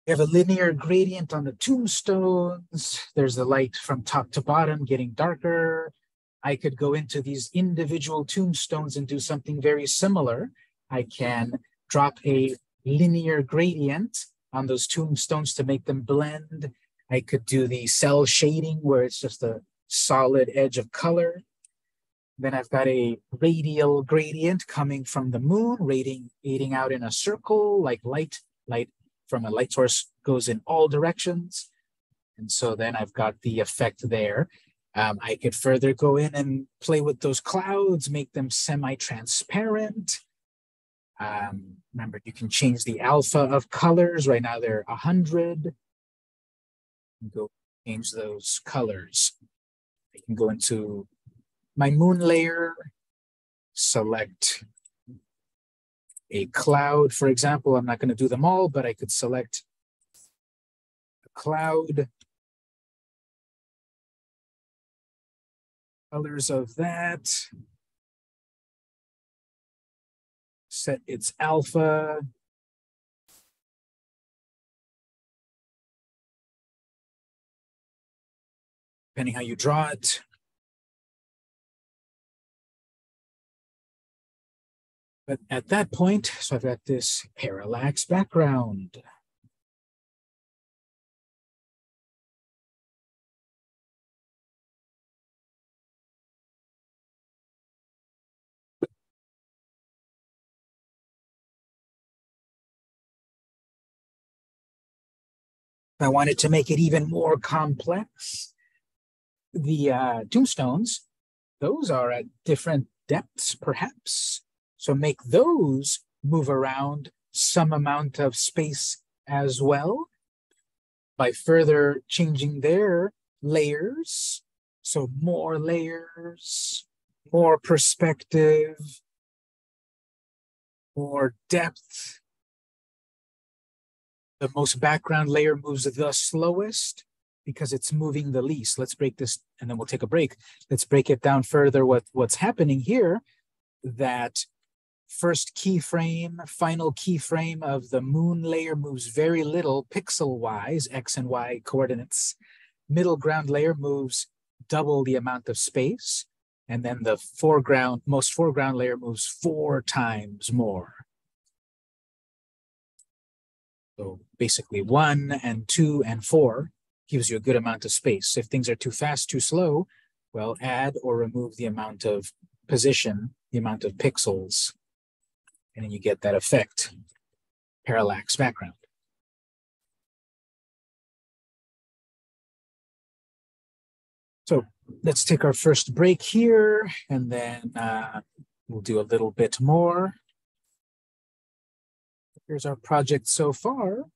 You have a linear gradient on the tombstones. There's the light from top to bottom getting darker. I could go into these individual tombstones and do something very similar. I can drop a linear gradient on those tombstones to make them blend. I could do the cell shading where it's just a solid edge of color. Then I've got a radial gradient coming from the moon, radiating out in a circle like light, light from a light source goes in all directions. And so then I've got the effect there. Um, I could further go in and play with those clouds, make them semi-transparent. Um, remember, you can change the alpha of colors. Right now they're 100. Go change those colors. I can go into my moon layer, select a cloud, for example. I'm not going to do them all, but I could select a cloud. Colors of that. Set its alpha. Depending how you draw it. But at that point, so I've got this parallax background. I wanted to make it even more complex. The uh, tombstones, those are at different depths, perhaps. So make those move around some amount of space as well by further changing their layers. So more layers, more perspective, more depth. The most background layer moves the slowest because it's moving the least. Let's break this and then we'll take a break. Let's break it down further. What, what's happening here that first keyframe, final keyframe of the moon layer moves very little pixel wise, X and Y coordinates. Middle ground layer moves double the amount of space. And then the foreground, most foreground layer moves four times more. So basically one and two and four gives you a good amount of space. If things are too fast, too slow, well, add or remove the amount of position, the amount of pixels and then you get that effect, parallax background. So let's take our first break here, and then uh, we'll do a little bit more. Here's our project so far.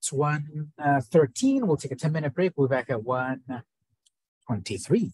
It's 113. Uh, we'll take a 10 minute break. We'll be back at 123.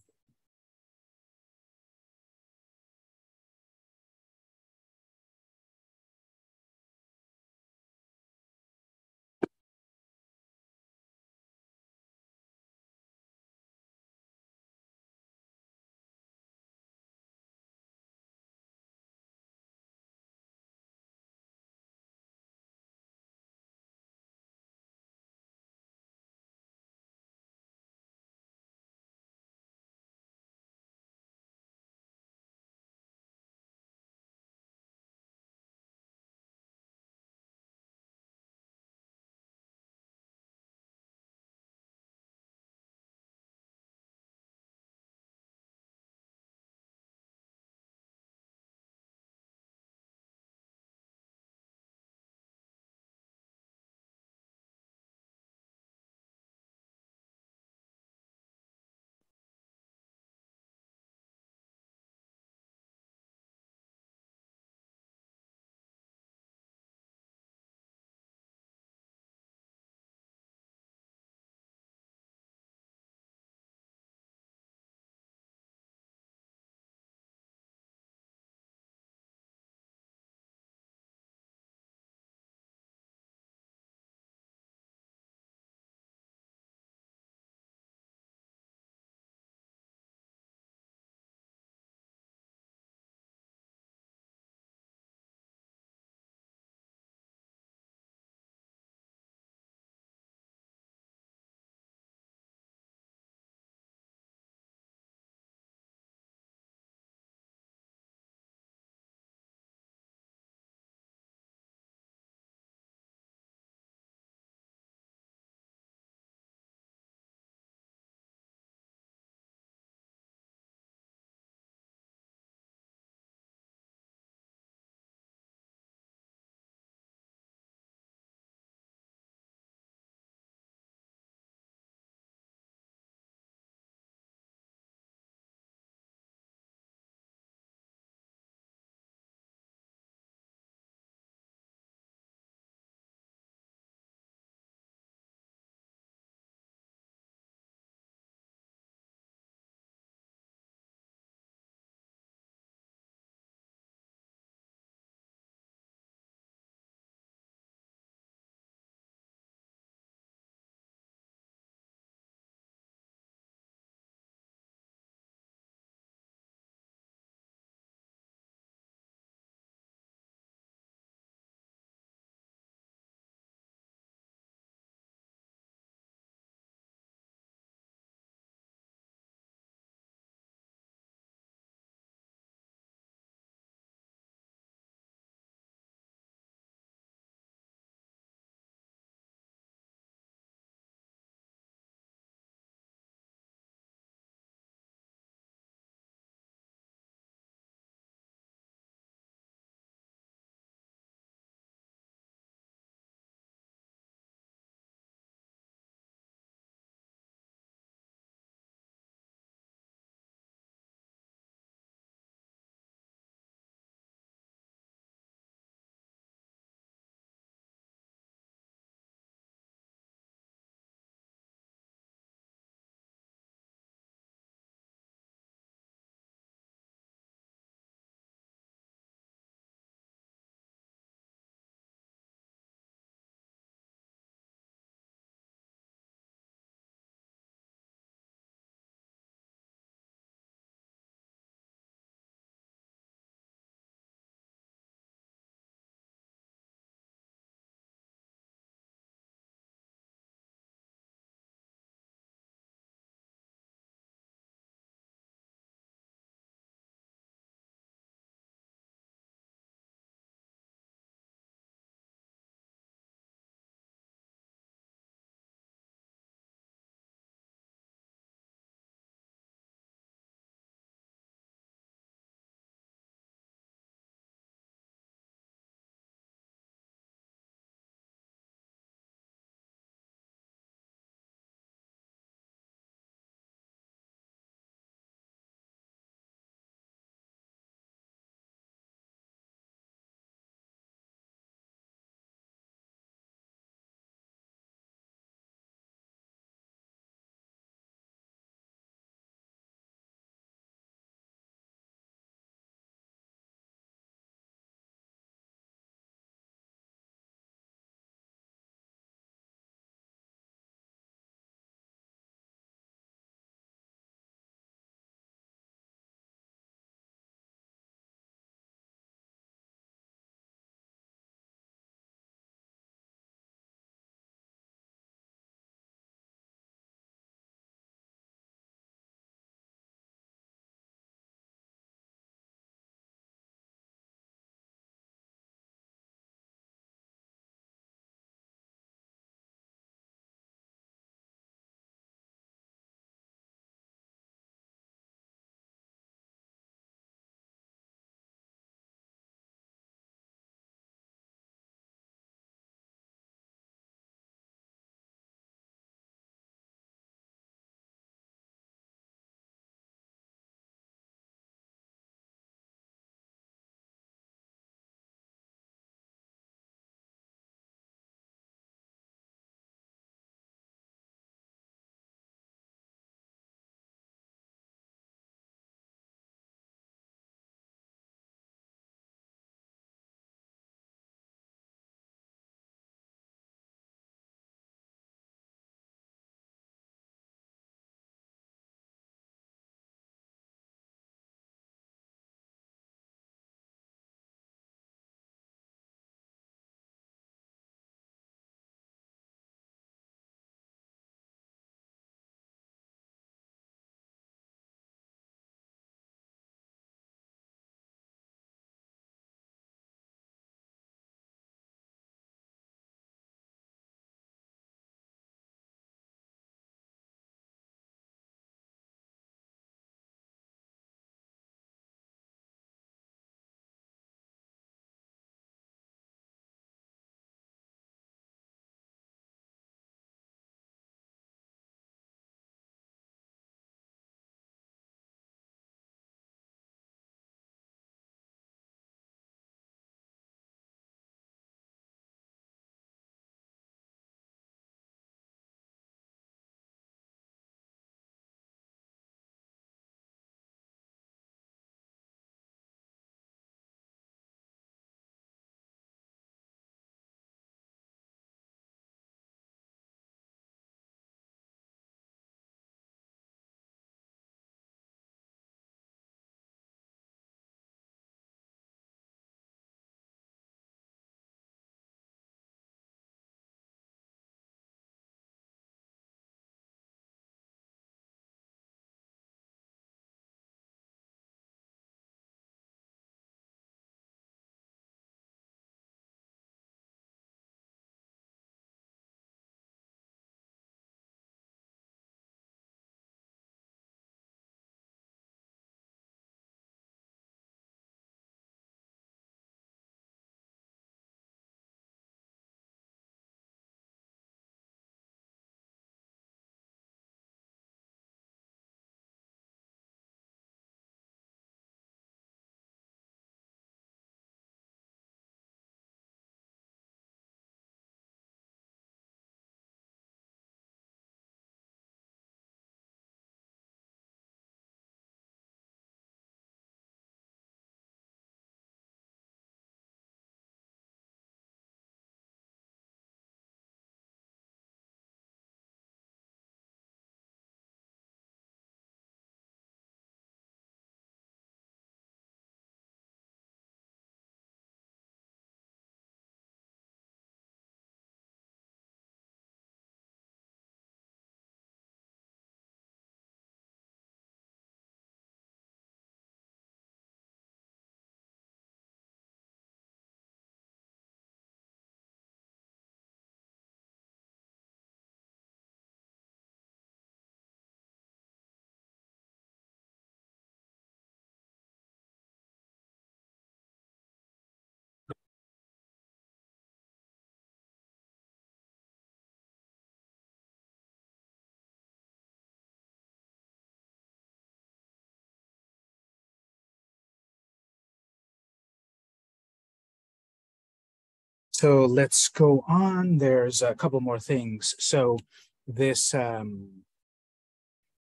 So let's go on. There's a couple more things. So this um,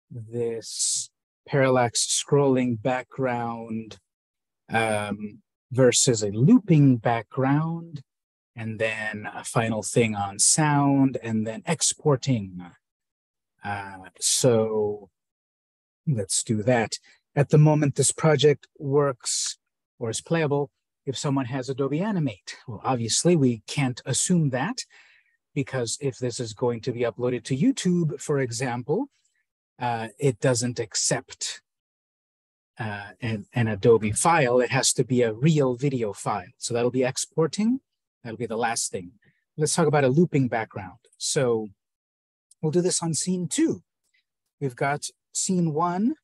this parallax scrolling background um, versus a looping background, and then a final thing on sound, and then exporting. Uh, so let's do that. At the moment, this project works or is playable if someone has Adobe Animate. Well, obviously, we can't assume that because if this is going to be uploaded to YouTube, for example, uh, it doesn't accept uh, an, an Adobe file. It has to be a real video file. So that'll be exporting. That'll be the last thing. Let's talk about a looping background. So we'll do this on scene two. We've got scene one,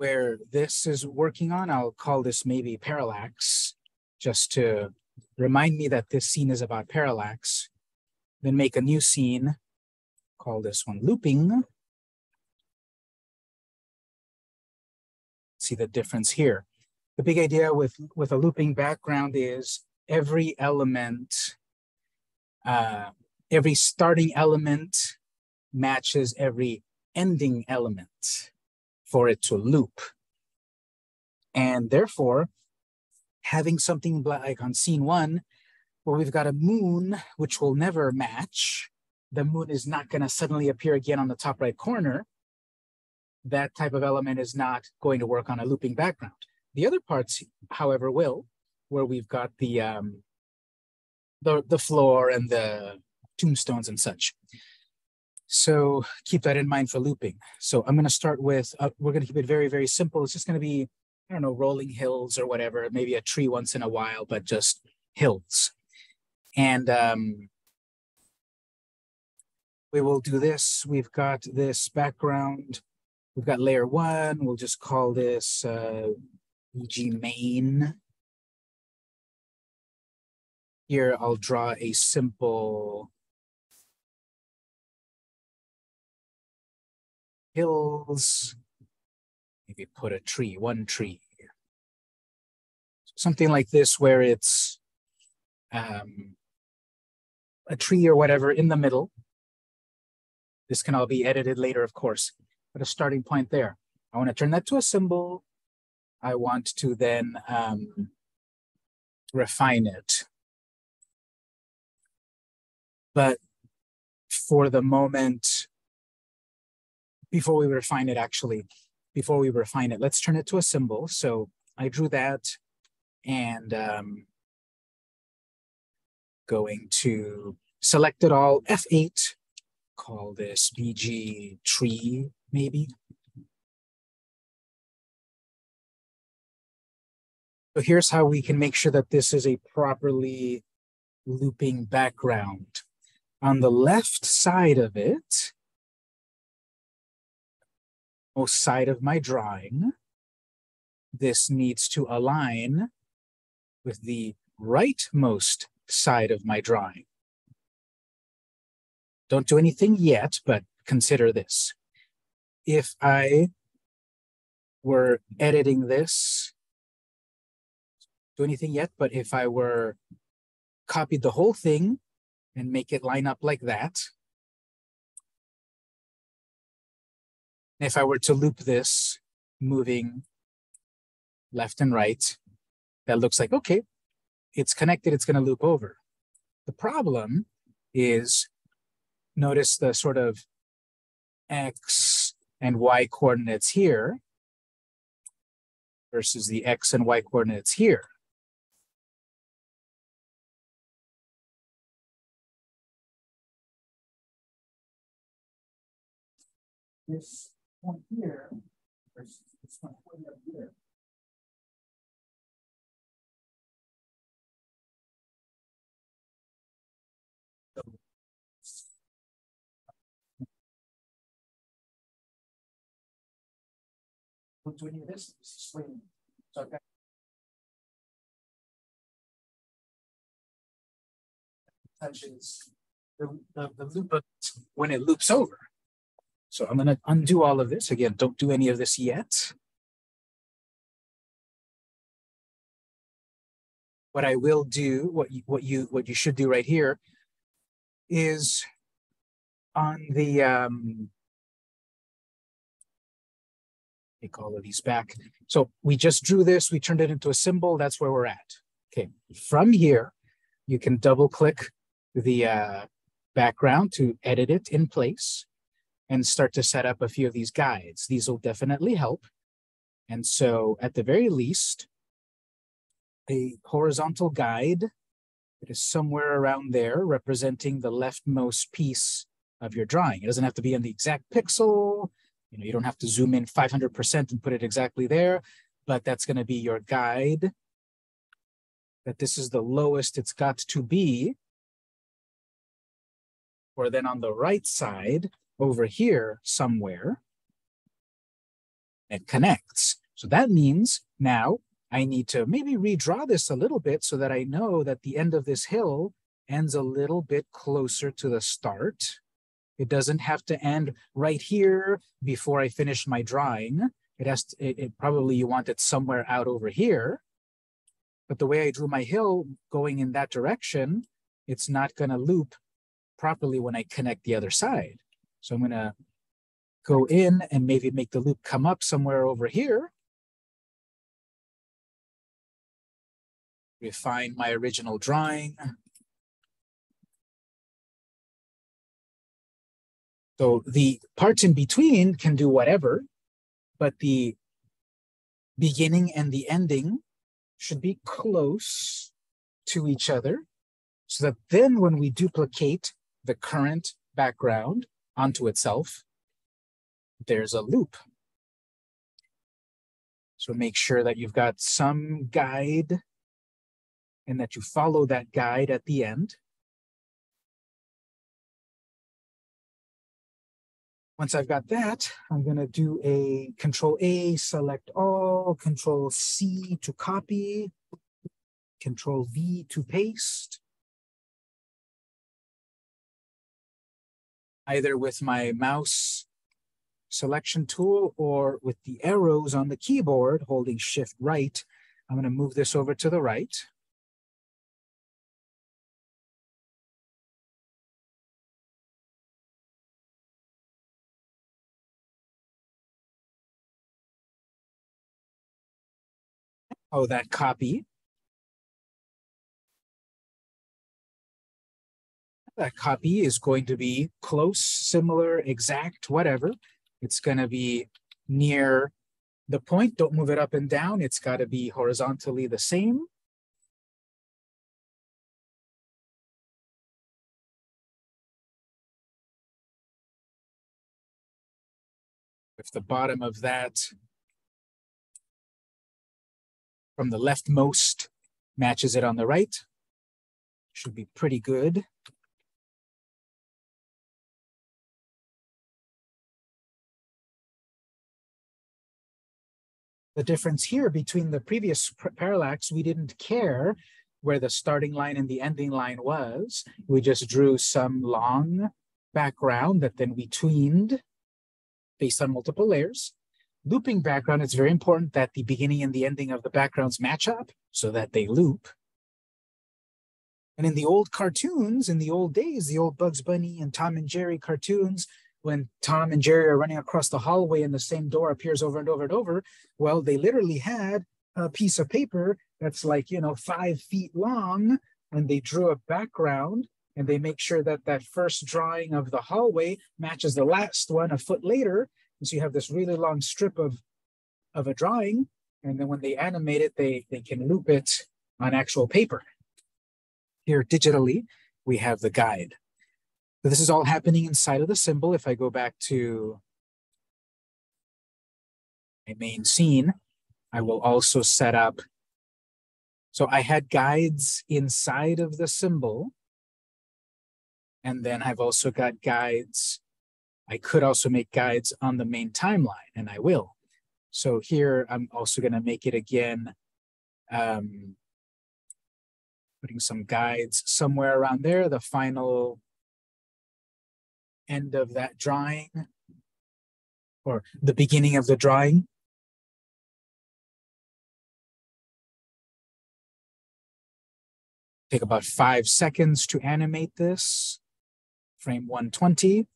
where this is working on. I'll call this maybe parallax, just to remind me that this scene is about parallax. Then make a new scene, call this one looping. See the difference here. The big idea with, with a looping background is every element, uh, every starting element matches every ending element for it to loop. And therefore, having something like on scene one, where we've got a moon, which will never match, the moon is not going to suddenly appear again on the top right corner. That type of element is not going to work on a looping background. The other parts, however, will, where we've got the um, the the floor and the tombstones and such. So keep that in mind for looping. So I'm going to start with, uh, we're going to keep it very, very simple. It's just going to be, I don't know, rolling hills or whatever, maybe a tree once in a while, but just hills. And um, we will do this. We've got this background. We've got layer one. We'll just call this uh, BG main. Here I'll draw a simple hills, maybe put a tree, one tree. Something like this where it's um, a tree or whatever in the middle. This can all be edited later, of course, but a starting point there. I want to turn that to a symbol. I want to then um, refine it. But for the moment, before we refine it actually, before we refine it, let's turn it to a symbol. So I drew that and um, going to select it all, F8, call this BG tree maybe. So here's how we can make sure that this is a properly looping background. On the left side of it, Oh, side of my drawing, this needs to align with the rightmost side of my drawing. Don't do anything yet, but consider this. If I were editing this, do anything yet, but if I were copied the whole thing and make it line up like that, if I were to loop this moving left and right, that looks like, okay, it's connected, it's gonna loop over. The problem is, notice the sort of X and Y coordinates here versus the X and Y coordinates here. This point here versus this point way up here. do any of this, swing. So I've got touches the, the, the loop when it loops over. So I'm going to undo all of this. Again, don't do any of this yet. what I will do, what you, what you, what you should do right here is on the, um, take all of these back. So we just drew this, we turned it into a symbol. That's where we're at. Okay, from here, you can double click the uh, background to edit it in place and start to set up a few of these guides. These will definitely help. And so at the very least, a horizontal guide that is somewhere around there representing the leftmost piece of your drawing. It doesn't have to be in the exact pixel. You know, you don't have to zoom in 500% and put it exactly there, but that's going to be your guide that this is the lowest it's got to be. Or then on the right side over here somewhere, it connects. So that means now I need to maybe redraw this a little bit so that I know that the end of this hill ends a little bit closer to the start. It doesn't have to end right here before I finish my drawing. It has to, it, it probably you want it somewhere out over here. But the way I drew my hill going in that direction, it's not gonna loop properly when I connect the other side. So I'm gonna go in and maybe make the loop come up somewhere over here. refine my original drawing. So the parts in between can do whatever, but the beginning and the ending should be close to each other so that then when we duplicate the current background onto itself, there's a loop. So make sure that you've got some guide and that you follow that guide at the end. Once I've got that, I'm gonna do a control A, select all, control C to copy, control V to paste. Either with my mouse selection tool or with the arrows on the keyboard holding shift right, I'm gonna move this over to the right. oh, that copy. That copy is going to be close, similar, exact, whatever. It's going to be near the point. Don't move it up and down. It's got to be horizontally the same. If the bottom of that from the leftmost matches it on the right. Should be pretty good. The difference here between the previous parallax, we didn't care where the starting line and the ending line was. We just drew some long background that then we tweened based on multiple layers looping background, it's very important that the beginning and the ending of the backgrounds match up so that they loop. And in the old cartoons, in the old days, the old Bugs Bunny and Tom and Jerry cartoons, when Tom and Jerry are running across the hallway and the same door appears over and over and over, well, they literally had a piece of paper that's like, you know, five feet long, and they drew a background and they make sure that that first drawing of the hallway matches the last one a foot later and so you have this really long strip of, of a drawing, and then when they animate it, they, they can loop it on actual paper. Here digitally, we have the guide. This is all happening inside of the symbol. If I go back to my main scene, I will also set up. So I had guides inside of the symbol. And then I've also got guides I could also make guides on the main timeline, and I will. So here, I'm also going to make it again, um, putting some guides somewhere around there, the final end of that drawing, or the beginning of the drawing. Take about five seconds to animate this. Frame 120.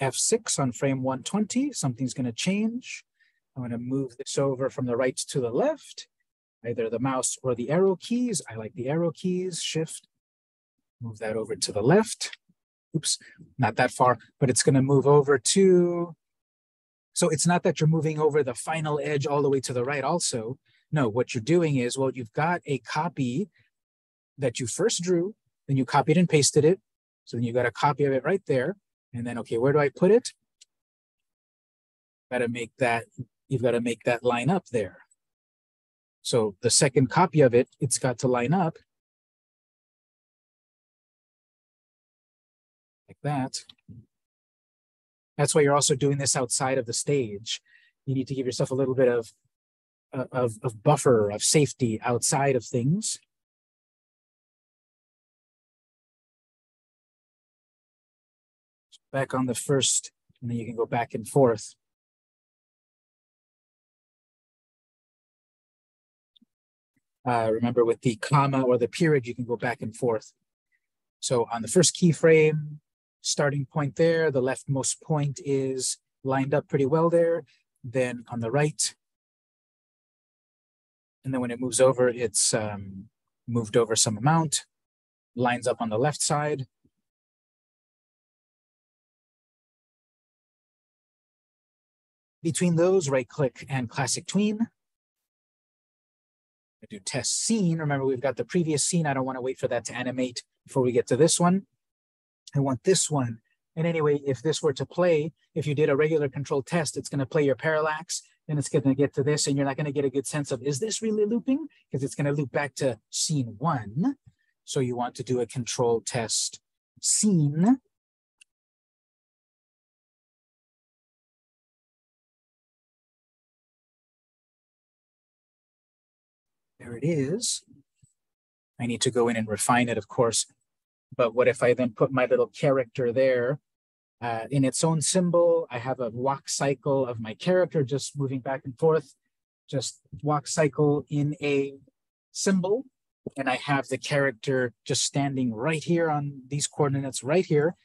F6 on frame 120, something's gonna change. I'm gonna move this over from the right to the left, either the mouse or the arrow keys. I like the arrow keys, shift, move that over to the left. Oops, not that far, but it's gonna move over to, so it's not that you're moving over the final edge all the way to the right also. No, what you're doing is, well, you've got a copy that you first drew, then you copied and pasted it. So then you got a copy of it right there. And then, okay, where do I put it? Got to make that, you've got to make that line up there. So the second copy of it, it's got to line up like that. That's why you're also doing this outside of the stage. You need to give yourself a little bit of, of, of buffer, of safety outside of things. back on the first, and then you can go back and forth. Uh, remember with the comma or the period, you can go back and forth. So on the first keyframe, starting point there, the leftmost point is lined up pretty well there. Then on the right, and then when it moves over, it's um, moved over some amount, lines up on the left side. Between those, right click and classic tween. I do test scene. Remember, we've got the previous scene. I don't want to wait for that to animate before we get to this one. I want this one. And anyway, if this were to play, if you did a regular control test, it's going to play your parallax, and it's going to get to this, and you're not going to get a good sense of, is this really looping? Because it's going to loop back to scene one. So you want to do a control test scene There it is. I need to go in and refine it, of course. But what if I then put my little character there uh, in its own symbol? I have a walk cycle of my character just moving back and forth, just walk cycle in a symbol. And I have the character just standing right here on these coordinates right here.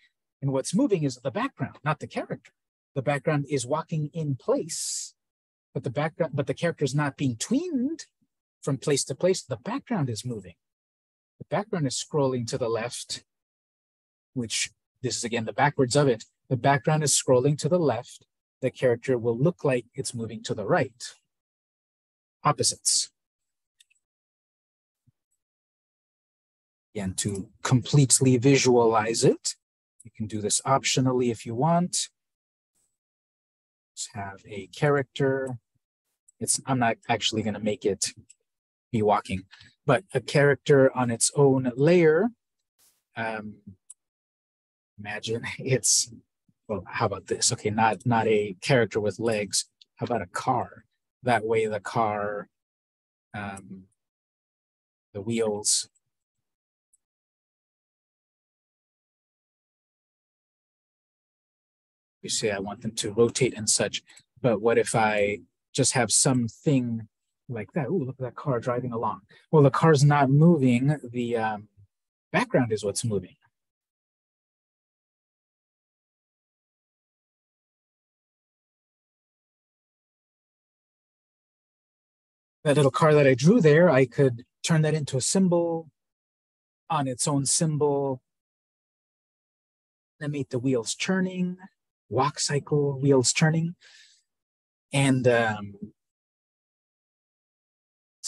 And what's moving is the background, not the character. The background is walking in place, but the background, but the character is not being tweened from place to place, the background is moving. The background is scrolling to the left, which this is again the backwards of it. The background is scrolling to the left. The character will look like it's moving to the right. Opposites. Again, to completely visualize it, you can do this optionally if you want. Let's have a character. It's I'm not actually going to make it be walking, but a character on its own layer. Um, imagine it's well. How about this? Okay, not not a character with legs. How about a car? That way, the car, um, the wheels. You say I want them to rotate and such, but what if I just have something like that. Ooh, look at that car driving along. Well, the car's not moving. The um, background is what's moving. That little car that I drew there, I could turn that into a symbol on its own symbol. Animate the wheels turning, walk cycle, wheels turning. And um,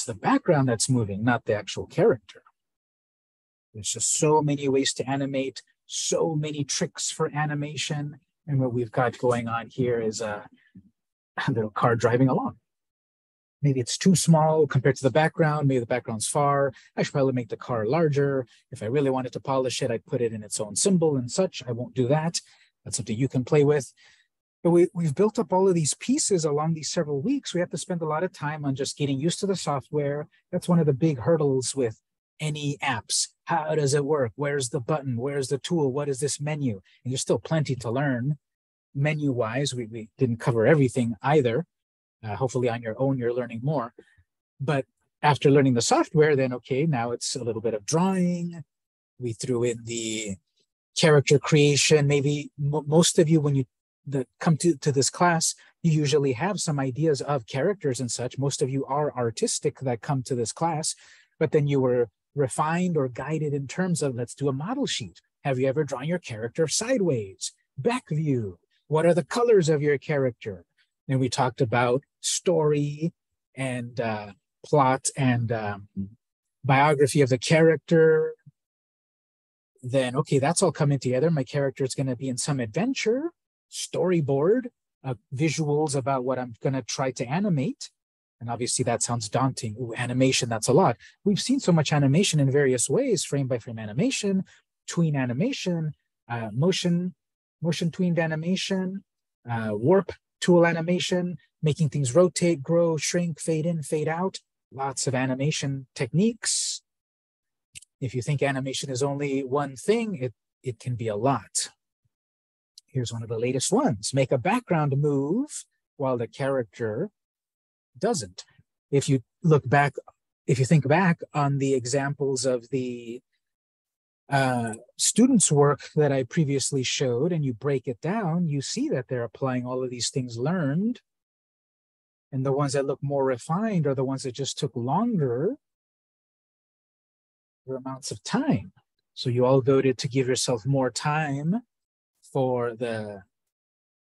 the background that's moving, not the actual character. There's just so many ways to animate, so many tricks for animation. And what we've got going on here is a, a little car driving along. Maybe it's too small compared to the background. Maybe the background's far. I should probably make the car larger. If I really wanted to polish it, I'd put it in its own symbol and such. I won't do that. That's something you can play with. But we, we've built up all of these pieces along these several weeks. We have to spend a lot of time on just getting used to the software. That's one of the big hurdles with any apps. How does it work? Where's the button? Where's the tool? What is this menu? And there's still plenty to learn menu wise. We, we didn't cover everything either. Uh, hopefully, on your own, you're learning more. But after learning the software, then okay, now it's a little bit of drawing. We threw in the character creation. Maybe most of you, when you that come to, to this class, you usually have some ideas of characters and such. Most of you are artistic that come to this class, but then you were refined or guided in terms of let's do a model sheet. Have you ever drawn your character sideways, back view? What are the colors of your character? And we talked about story and uh, plot and um, biography of the character. Then, okay, that's all coming together. My character is going to be in some adventure, storyboard, uh, visuals about what I'm going to try to animate. And obviously, that sounds daunting. Ooh, animation, that's a lot. We've seen so much animation in various ways frame by frame animation, tween animation, uh, motion, motion tweened animation, uh, warp tool animation, making things rotate, grow, shrink, fade in, fade out. Lots of animation techniques. If you think animation is only one thing, it, it can be a lot. Here's one of the latest ones. Make a background move while the character doesn't. If you look back, if you think back on the examples of the uh, students' work that I previously showed and you break it down, you see that they're applying all of these things learned. And the ones that look more refined are the ones that just took longer amounts of time. So you all voted to give yourself more time for the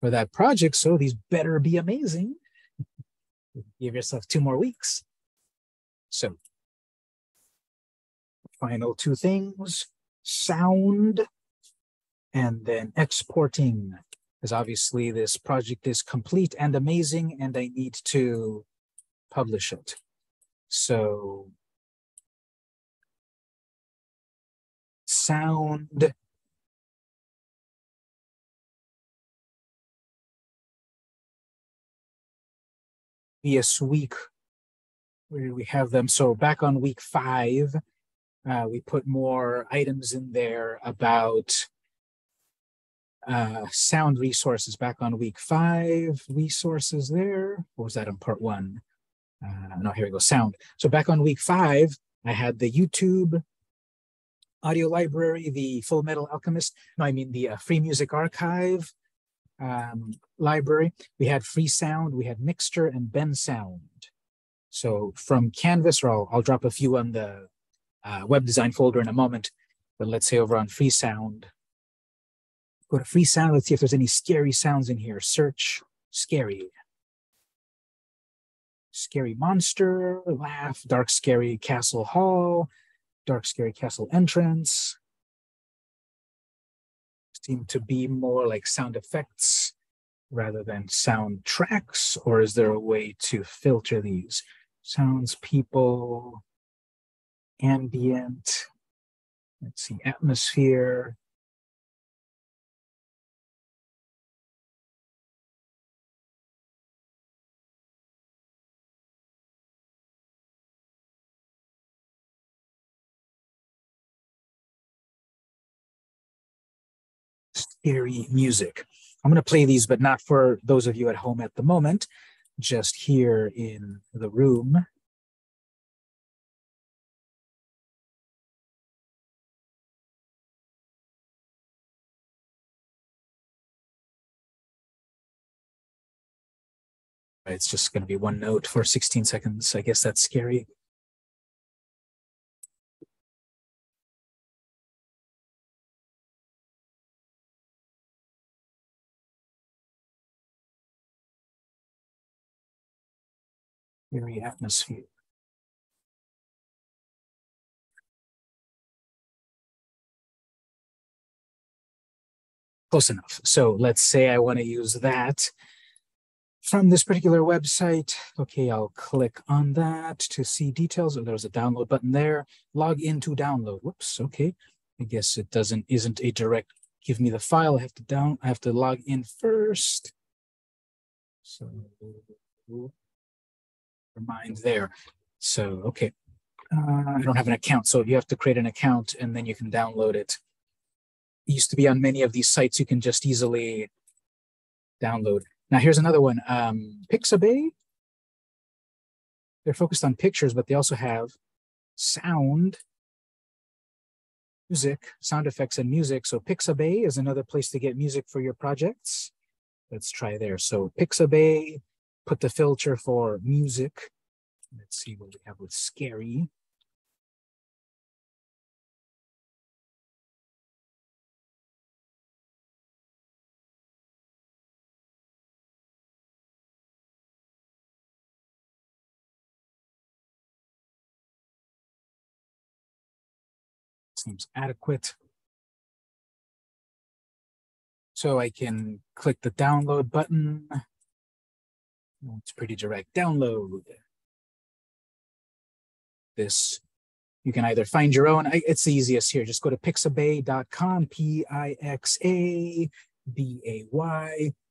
for that project. So these better be amazing. Give yourself two more weeks. So final two things, sound and then exporting. Because obviously this project is complete and amazing and I need to publish it. So sound previous week where we have them. So back on week five, uh, we put more items in there about uh, sound resources back on week five, resources there. What was that on part one? Uh, no, here we go, sound. So back on week five, I had the YouTube audio library, the Full Metal Alchemist, no, I mean the uh, Free Music Archive, um, library. We had Freesound, we had Mixer, and Bensound. So from Canvas, or I'll, I'll drop a few on the uh, web design folder in a moment, but let's say over on Freesound, go to Freesound. let's see if there's any scary sounds in here. Search scary. Scary monster, laugh, dark scary castle hall, dark scary castle entrance, seem to be more like sound effects rather than sound tracks, or is there a way to filter these? Sounds, people, ambient, let's see, atmosphere. Scary music. I'm going to play these, but not for those of you at home at the moment, just here in the room. It's just going to be one note for 16 seconds. I guess that's scary. Very atmosphere. Close enough. So let's say I want to use that from this particular website. Okay, I'll click on that to see details. Oh, there's a download button there. Log in to download. Whoops. Okay. I guess it doesn't isn't a direct give me the file. I have to down. I have to log in first. So mind there. So, okay, uh, I don't have an account. So you have to create an account and then you can download it. it. used to be on many of these sites, you can just easily download. Now here's another one, um, Pixabay. they're focused on pictures, but they also have sound, music, sound effects and music. So Pixabay is another place to get music for your projects. Let's try there. So Pixabay, put the filter for music. Let's see what we have with scary. seems adequate. So I can click the download button. It's pretty direct download. This, you can either find your own, it's the easiest here. Just go to pixabay.com, P-I-X-A-B-A-Y,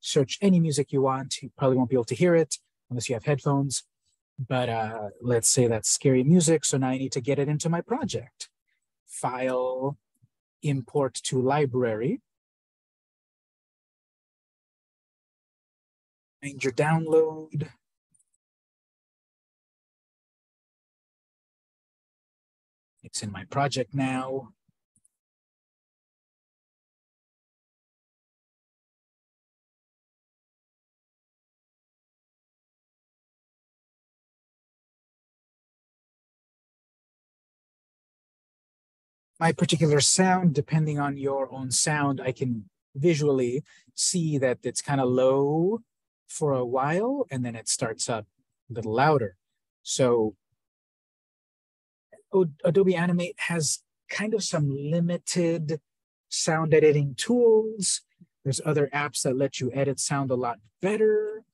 search any music you want. You probably won't be able to hear it unless you have headphones. But uh, let's say that's scary music. So now I need to get it into my project file, import to library. Find your download. It's in my project now. my particular sound, depending on your own sound, I can visually see that it's kind of low for a while and then it starts up a little louder. So Adobe Animate has kind of some limited sound editing tools. There's other apps that let you edit sound a lot better.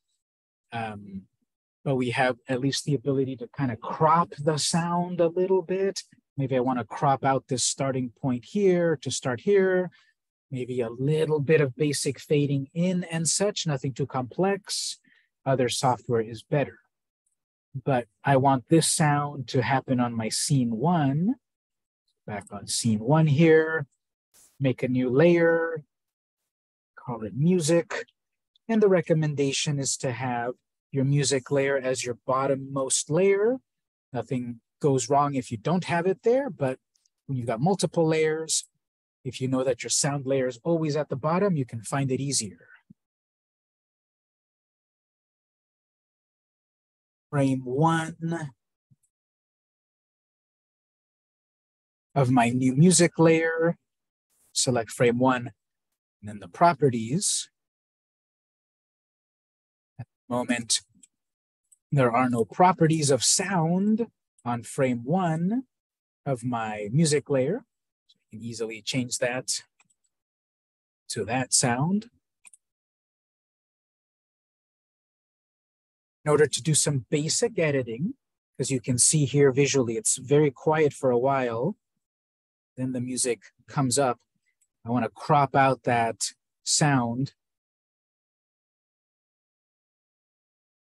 Um, but we have at least the ability to kind of crop the sound a little bit Maybe I want to crop out this starting point here to start here. Maybe a little bit of basic fading in and such, nothing too complex. Other software is better. But I want this sound to happen on my scene one. Back on scene one here, make a new layer, call it music. And the recommendation is to have your music layer as your bottommost layer. Nothing goes wrong if you don't have it there, but when you've got multiple layers, if you know that your sound layer is always at the bottom, you can find it easier. Frame one of my new music layer, select frame one, and then the properties. At the moment, there are no properties of sound on frame one of my music layer. Can easily change that to that sound. In order to do some basic editing, as you can see here visually, it's very quiet for a while. Then the music comes up. I want to crop out that sound.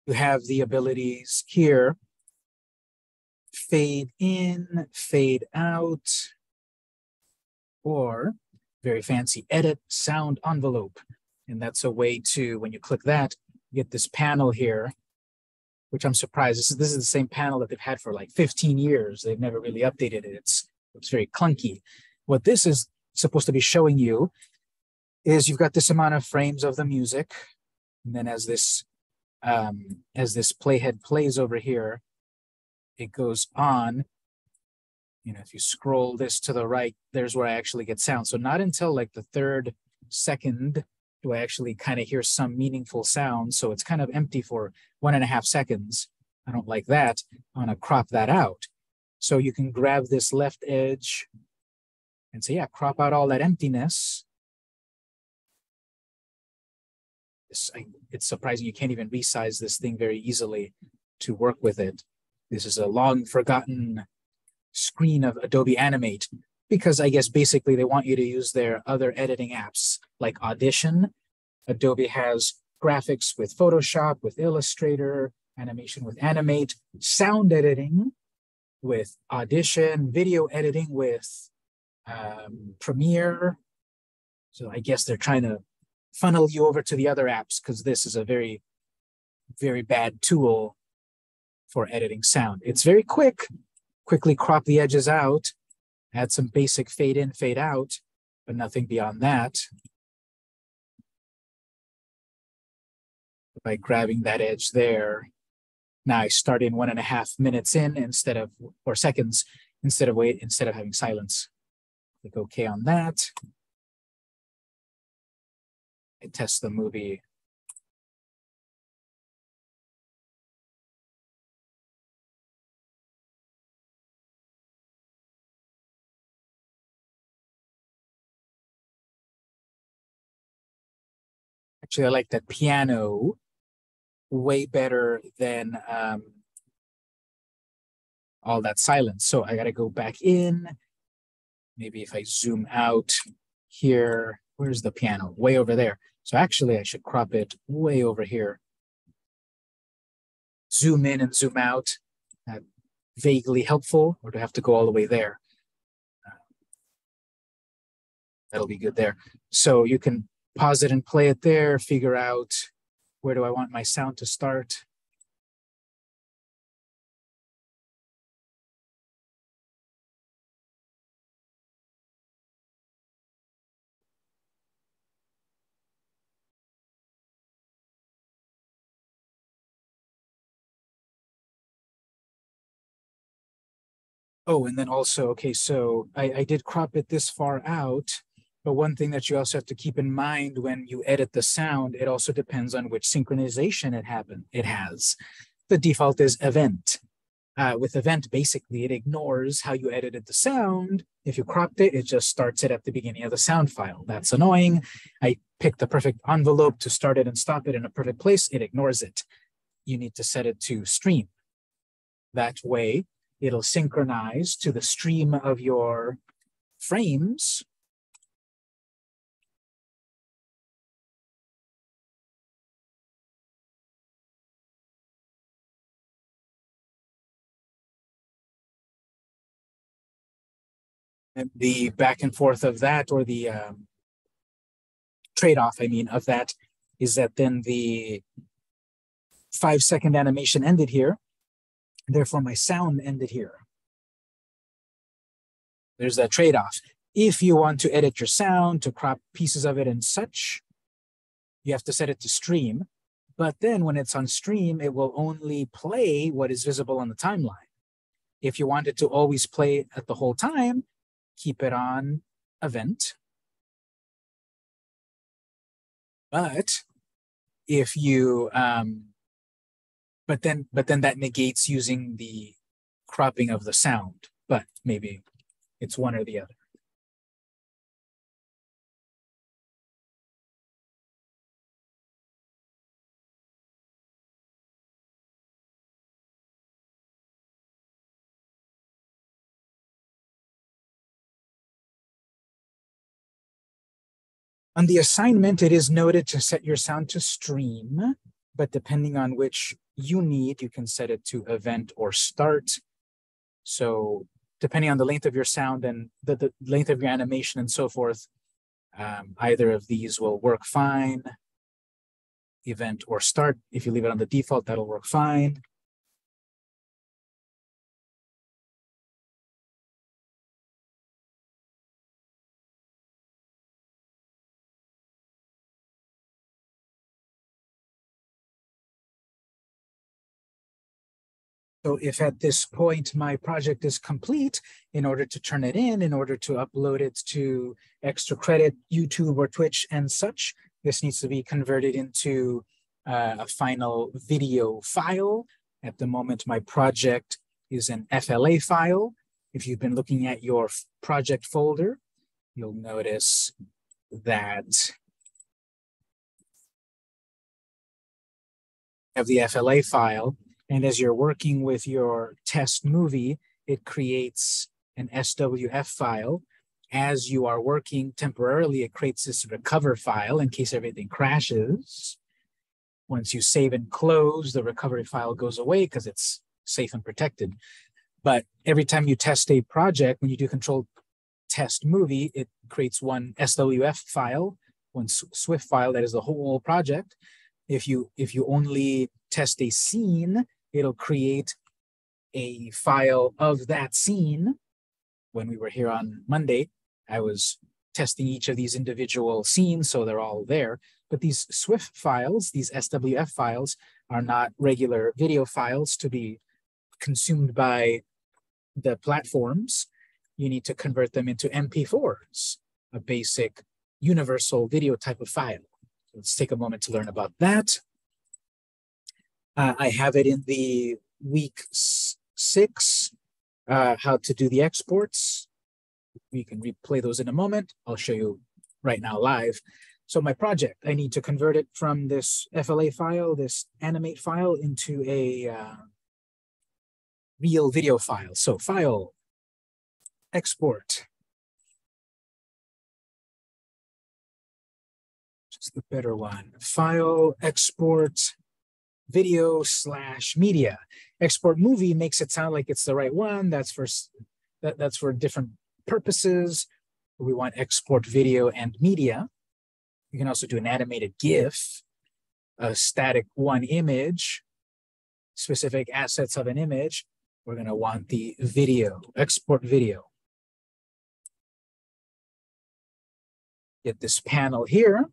You have the abilities here fade in, fade out, or very fancy edit sound envelope. And that's a way to, when you click that, get this panel here, which I'm surprised. This is, this is the same panel that they've had for like 15 years. They've never really updated it. It's, it's very clunky. What this is supposed to be showing you is you've got this amount of frames of the music. And then as this, um, as this playhead plays over here, it goes on. You know, if you scroll this to the right, there's where I actually get sound. So not until like the third second do I actually kind of hear some meaningful sound. So it's kind of empty for one and a half seconds. I don't like that. I want to crop that out. So you can grab this left edge and say, yeah, crop out all that emptiness. It's, it's surprising you can't even resize this thing very easily to work with it. This is a long forgotten screen of Adobe Animate because I guess basically they want you to use their other editing apps like Audition. Adobe has graphics with Photoshop, with Illustrator, animation with Animate, sound editing with Audition, video editing with um, Premiere. So I guess they're trying to funnel you over to the other apps because this is a very, very bad tool for editing sound. It's very quick. Quickly crop the edges out, add some basic fade in, fade out, but nothing beyond that. By grabbing that edge there, now I start in one and a half minutes in instead of, or seconds, instead of wait, instead of having silence. Click OK on that. I test the movie Actually, I like that piano way better than um, all that silence. So I got to go back in. Maybe if I zoom out here, where's the piano? Way over there. So actually, I should crop it way over here. Zoom in and zoom out. Uh, vaguely helpful, or do I have to go all the way there? Uh, that'll be good there. So you can pause it and play it there, figure out where do I want my sound to start. Oh, and then also, okay, so I, I did crop it this far out but one thing that you also have to keep in mind when you edit the sound, it also depends on which synchronization it happen it has. The default is event. Uh, with event, basically, it ignores how you edited the sound. If you cropped it, it just starts it at the beginning of the sound file. That's annoying. I picked the perfect envelope to start it and stop it in a perfect place. It ignores it. You need to set it to stream. That way, it'll synchronize to the stream of your frames the back and forth of that or the um, trade-off i mean of that is that then the five second animation ended here therefore my sound ended here. There's that trade-off. If you want to edit your sound to crop pieces of it and such you have to set it to stream. But then when it's on stream it will only play what is visible on the timeline. If you want it to always play at the whole time keep it on event. But if you, um, but then, but then that negates using the cropping of the sound, but maybe it's one or the other. On the assignment, it is noted to set your sound to stream, but depending on which you need, you can set it to event or start. So depending on the length of your sound and the, the length of your animation and so forth, um, either of these will work fine. Event or start, if you leave it on the default, that'll work fine. So if at this point my project is complete, in order to turn it in, in order to upload it to extra credit, YouTube or Twitch and such, this needs to be converted into uh, a final video file. At the moment, my project is an FLA file. If you've been looking at your project folder, you'll notice that have the FLA file and as you're working with your test movie, it creates an SWF file. As you are working temporarily, it creates this recover file in case everything crashes. Once you save and close, the recovery file goes away because it's safe and protected. But every time you test a project, when you do control test movie, it creates one SWF file, one Swift file that is the whole project. If you if you only test a scene, it'll create a file of that scene when we were here on Monday. I was testing each of these individual scenes, so they're all there. But these SWF files, these SWF files, are not regular video files to be consumed by the platforms. You need to convert them into MP4s, a basic universal video type of file. Let's take a moment to learn about that. Uh, I have it in the week six, uh, how to do the exports. We can replay those in a moment. I'll show you right now live. So my project, I need to convert it from this FLA file, this animate file into a uh, real video file. So file, export. Just the better one. File, export, video slash media. Export movie makes it sound like it's the right one. That's for that, that's for different purposes. We want export video and media. You can also do an animated GIF, a static one image, specific assets of an image. We're going to want the video, export video. Get this panel here.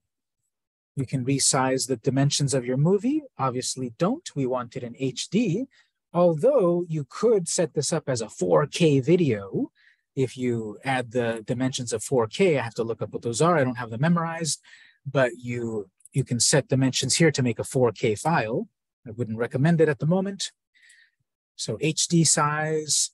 You can resize the dimensions of your movie. Obviously don't, we want it in HD. Although you could set this up as a 4K video. If you add the dimensions of 4K, I have to look up what those are. I don't have them memorized, but you, you can set dimensions here to make a 4K file. I wouldn't recommend it at the moment. So HD size,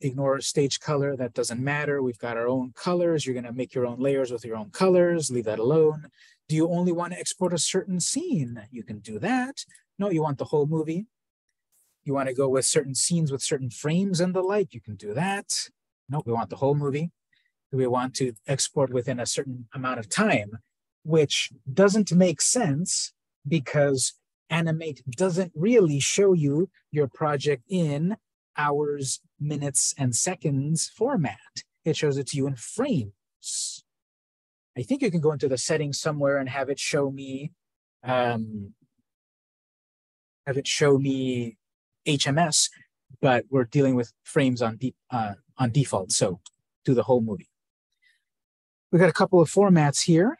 ignore stage color, that doesn't matter. We've got our own colors. You're gonna make your own layers with your own colors, leave that alone. Do you only want to export a certain scene? You can do that. No, you want the whole movie. You want to go with certain scenes with certain frames and the like, you can do that. No, we want the whole movie. We want to export within a certain amount of time, which doesn't make sense because Animate doesn't really show you your project in hours, minutes, and seconds format. It shows it to you in frames. I think you can go into the settings somewhere and have it show me, um, have it show me HMS, but we're dealing with frames on, de uh, on default, so do the whole movie. We've got a couple of formats here.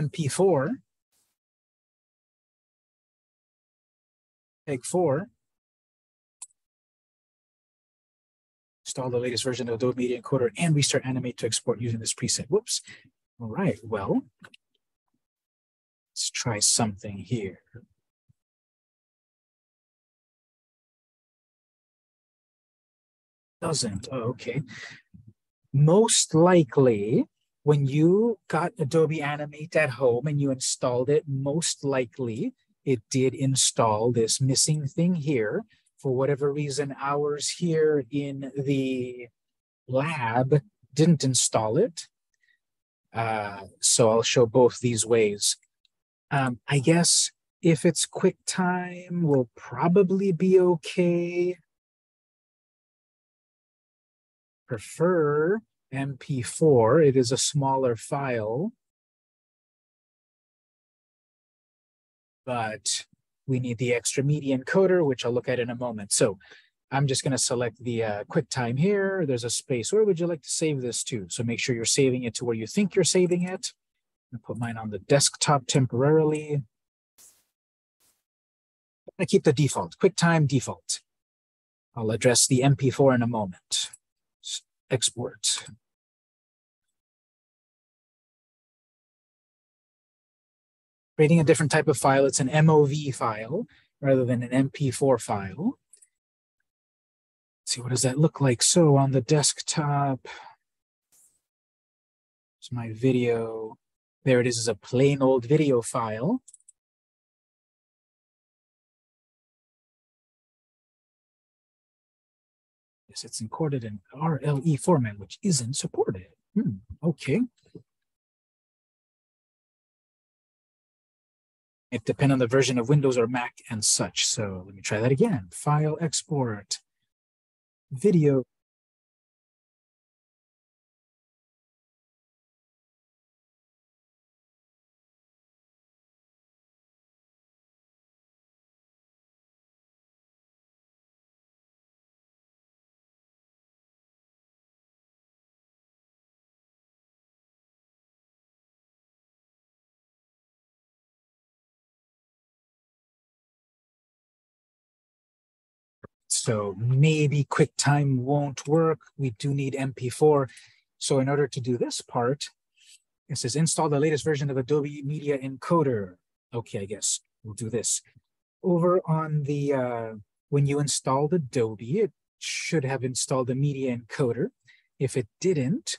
MP4, PEG4, install the latest version of Adobe Media Encoder and restart Animate to export using this preset. Whoops. All right, well, let's try something here. Doesn't, oh, okay. Most likely, when you got Adobe Animate at home and you installed it, most likely it did install this missing thing here for whatever reason, ours here in the lab didn't install it. Uh, so I'll show both these ways. Um, I guess if it's QuickTime, we'll probably be okay. Prefer MP4. It is a smaller file. But we need the extra media encoder, which I'll look at in a moment. So I'm just going to select the uh, QuickTime here. There's a space. Where would you like to save this to? So make sure you're saving it to where you think you're saving it. i put mine on the desktop temporarily. I keep the default, QuickTime default. I'll address the MP4 in a moment. Export. Creating a different type of file. It's an MOV file rather than an MP4 file. Let's see, what does that look like? So on the desktop, it's my video. There it is as a plain old video file. Yes, it's encoded in RLE format, which isn't supported. Hmm, okay. It depends on the version of Windows or Mac and such. So let me try that again. File export, video. So maybe QuickTime won't work. We do need MP4. So in order to do this part, it says install the latest version of Adobe Media Encoder. Okay, I guess we'll do this. Over on the, uh, when you installed Adobe, it should have installed the media encoder. If it didn't,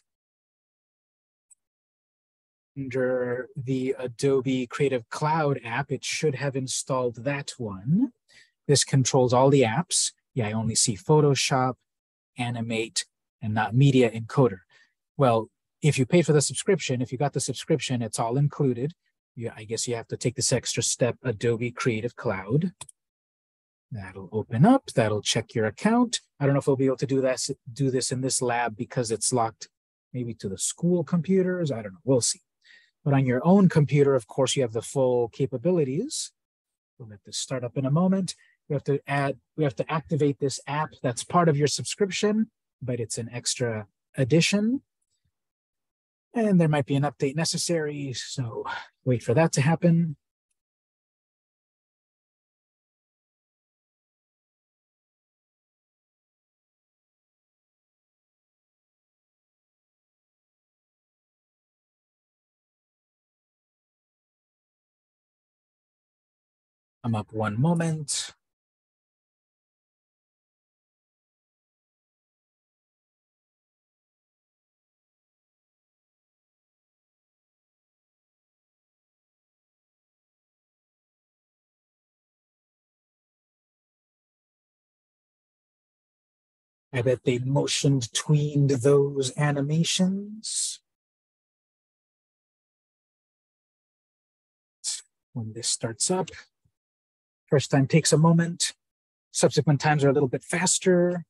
under the Adobe Creative Cloud app, it should have installed that one. This controls all the apps. Yeah, I only see Photoshop, Animate, and not Media Encoder. Well, if you pay for the subscription, if you got the subscription, it's all included. Yeah, I guess you have to take this extra step, Adobe Creative Cloud. That'll open up, that'll check your account. I don't know if we'll be able to do this, do this in this lab because it's locked maybe to the school computers. I don't know, we'll see. But on your own computer, of course, you have the full capabilities. We'll let this start up in a moment. We have to add, we have to activate this app that's part of your subscription, but it's an extra addition. And there might be an update necessary, so wait for that to happen. I'm up one moment. I bet they motioned tweened those animations. When this starts up. First time takes a moment. Subsequent times are a little bit faster.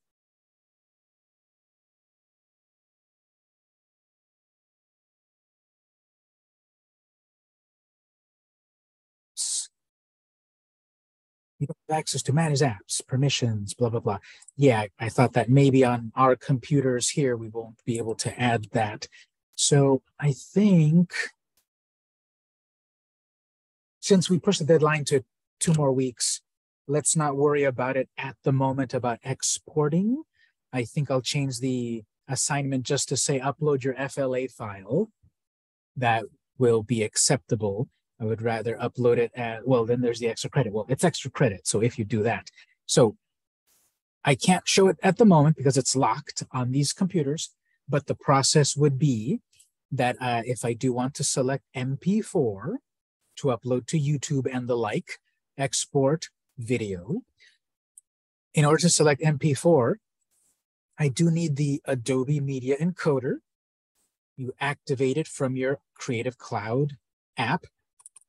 Access to manage apps, permissions, blah, blah, blah. Yeah, I thought that maybe on our computers here, we won't be able to add that. So I think since we pushed the deadline to two more weeks. Let's not worry about it at the moment about exporting. I think I'll change the assignment just to say upload your FLA file. That will be acceptable. I would rather upload it at, well, then there's the extra credit. Well, it's extra credit. So if you do that. So I can't show it at the moment because it's locked on these computers, but the process would be that uh, if I do want to select MP4 to upload to YouTube and the like, export video. In order to select MP4, I do need the Adobe Media Encoder. You activate it from your Creative Cloud app.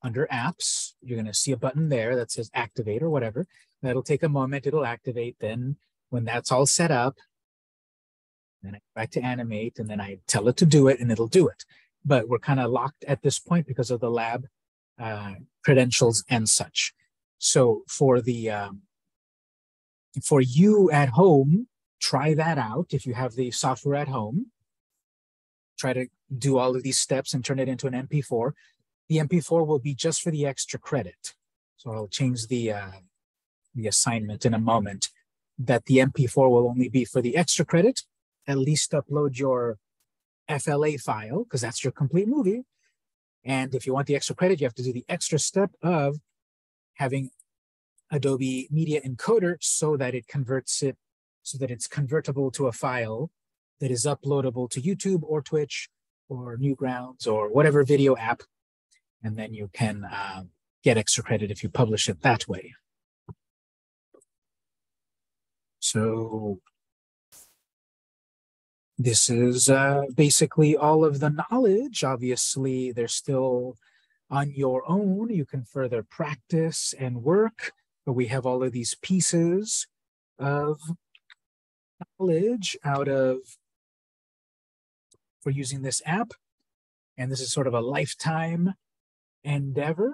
Under apps, you're going to see a button there that says activate or whatever. That'll take a moment, it'll activate. Then when that's all set up, then I go back to animate and then I tell it to do it and it'll do it. But we're kind of locked at this point because of the lab uh, credentials and such. So for the um, for you at home, try that out. If you have the software at home, try to do all of these steps and turn it into an MP4. The MP4 will be just for the extra credit. So I'll change the uh, the assignment in a moment. That the MP4 will only be for the extra credit. At least upload your FLA file because that's your complete movie. And if you want the extra credit, you have to do the extra step of having Adobe Media Encoder so that it converts it, so that it's convertible to a file that is uploadable to YouTube or Twitch or Newgrounds or whatever video app. And then you can uh, get extra credit if you publish it that way. So this is uh, basically all of the knowledge. Obviously, there's still on your own. You can further practice and work, but we have all of these pieces of knowledge out of for using this app. And this is sort of a lifetime endeavor.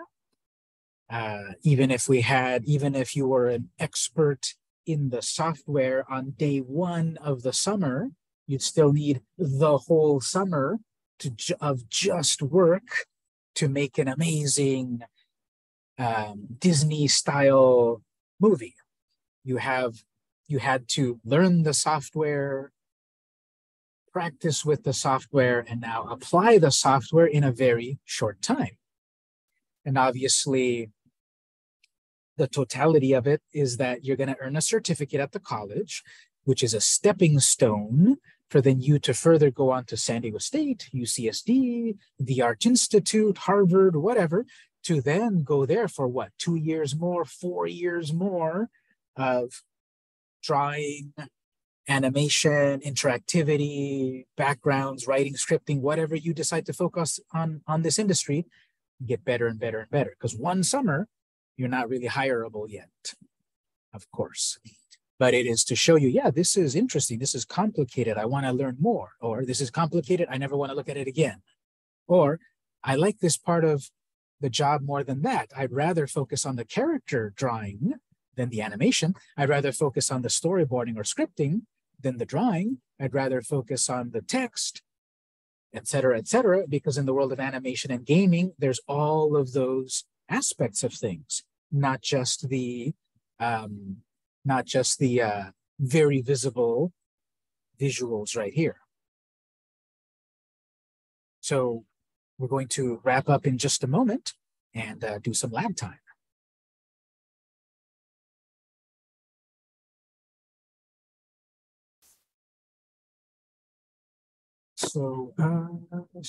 Uh, even if we had, even if you were an expert in the software on day one of the summer, you'd still need the whole summer to of just work to make an amazing um, Disney style movie. You have you had to learn the software, practice with the software, and now apply the software in a very short time. And obviously, the totality of it is that you're going to earn a certificate at the college, which is a stepping stone for then you to further go on to San Diego State, UCSD, the Art Institute, Harvard, whatever, to then go there for what, two years more, four years more of drawing, animation, interactivity, backgrounds, writing, scripting, whatever you decide to focus on on this industry, get better and better and better. Because one summer, you're not really hireable yet, of course. But it is to show you, yeah, this is interesting. This is complicated. I want to learn more. Or this is complicated. I never want to look at it again. Or I like this part of the job more than that. I'd rather focus on the character drawing than the animation. I'd rather focus on the storyboarding or scripting than the drawing. I'd rather focus on the text, et cetera, et cetera, because in the world of animation and gaming, there's all of those aspects of things, not just the um, not just the uh, very visible visuals right here. So we're going to wrap up in just a moment and uh, do some lab time. So uh,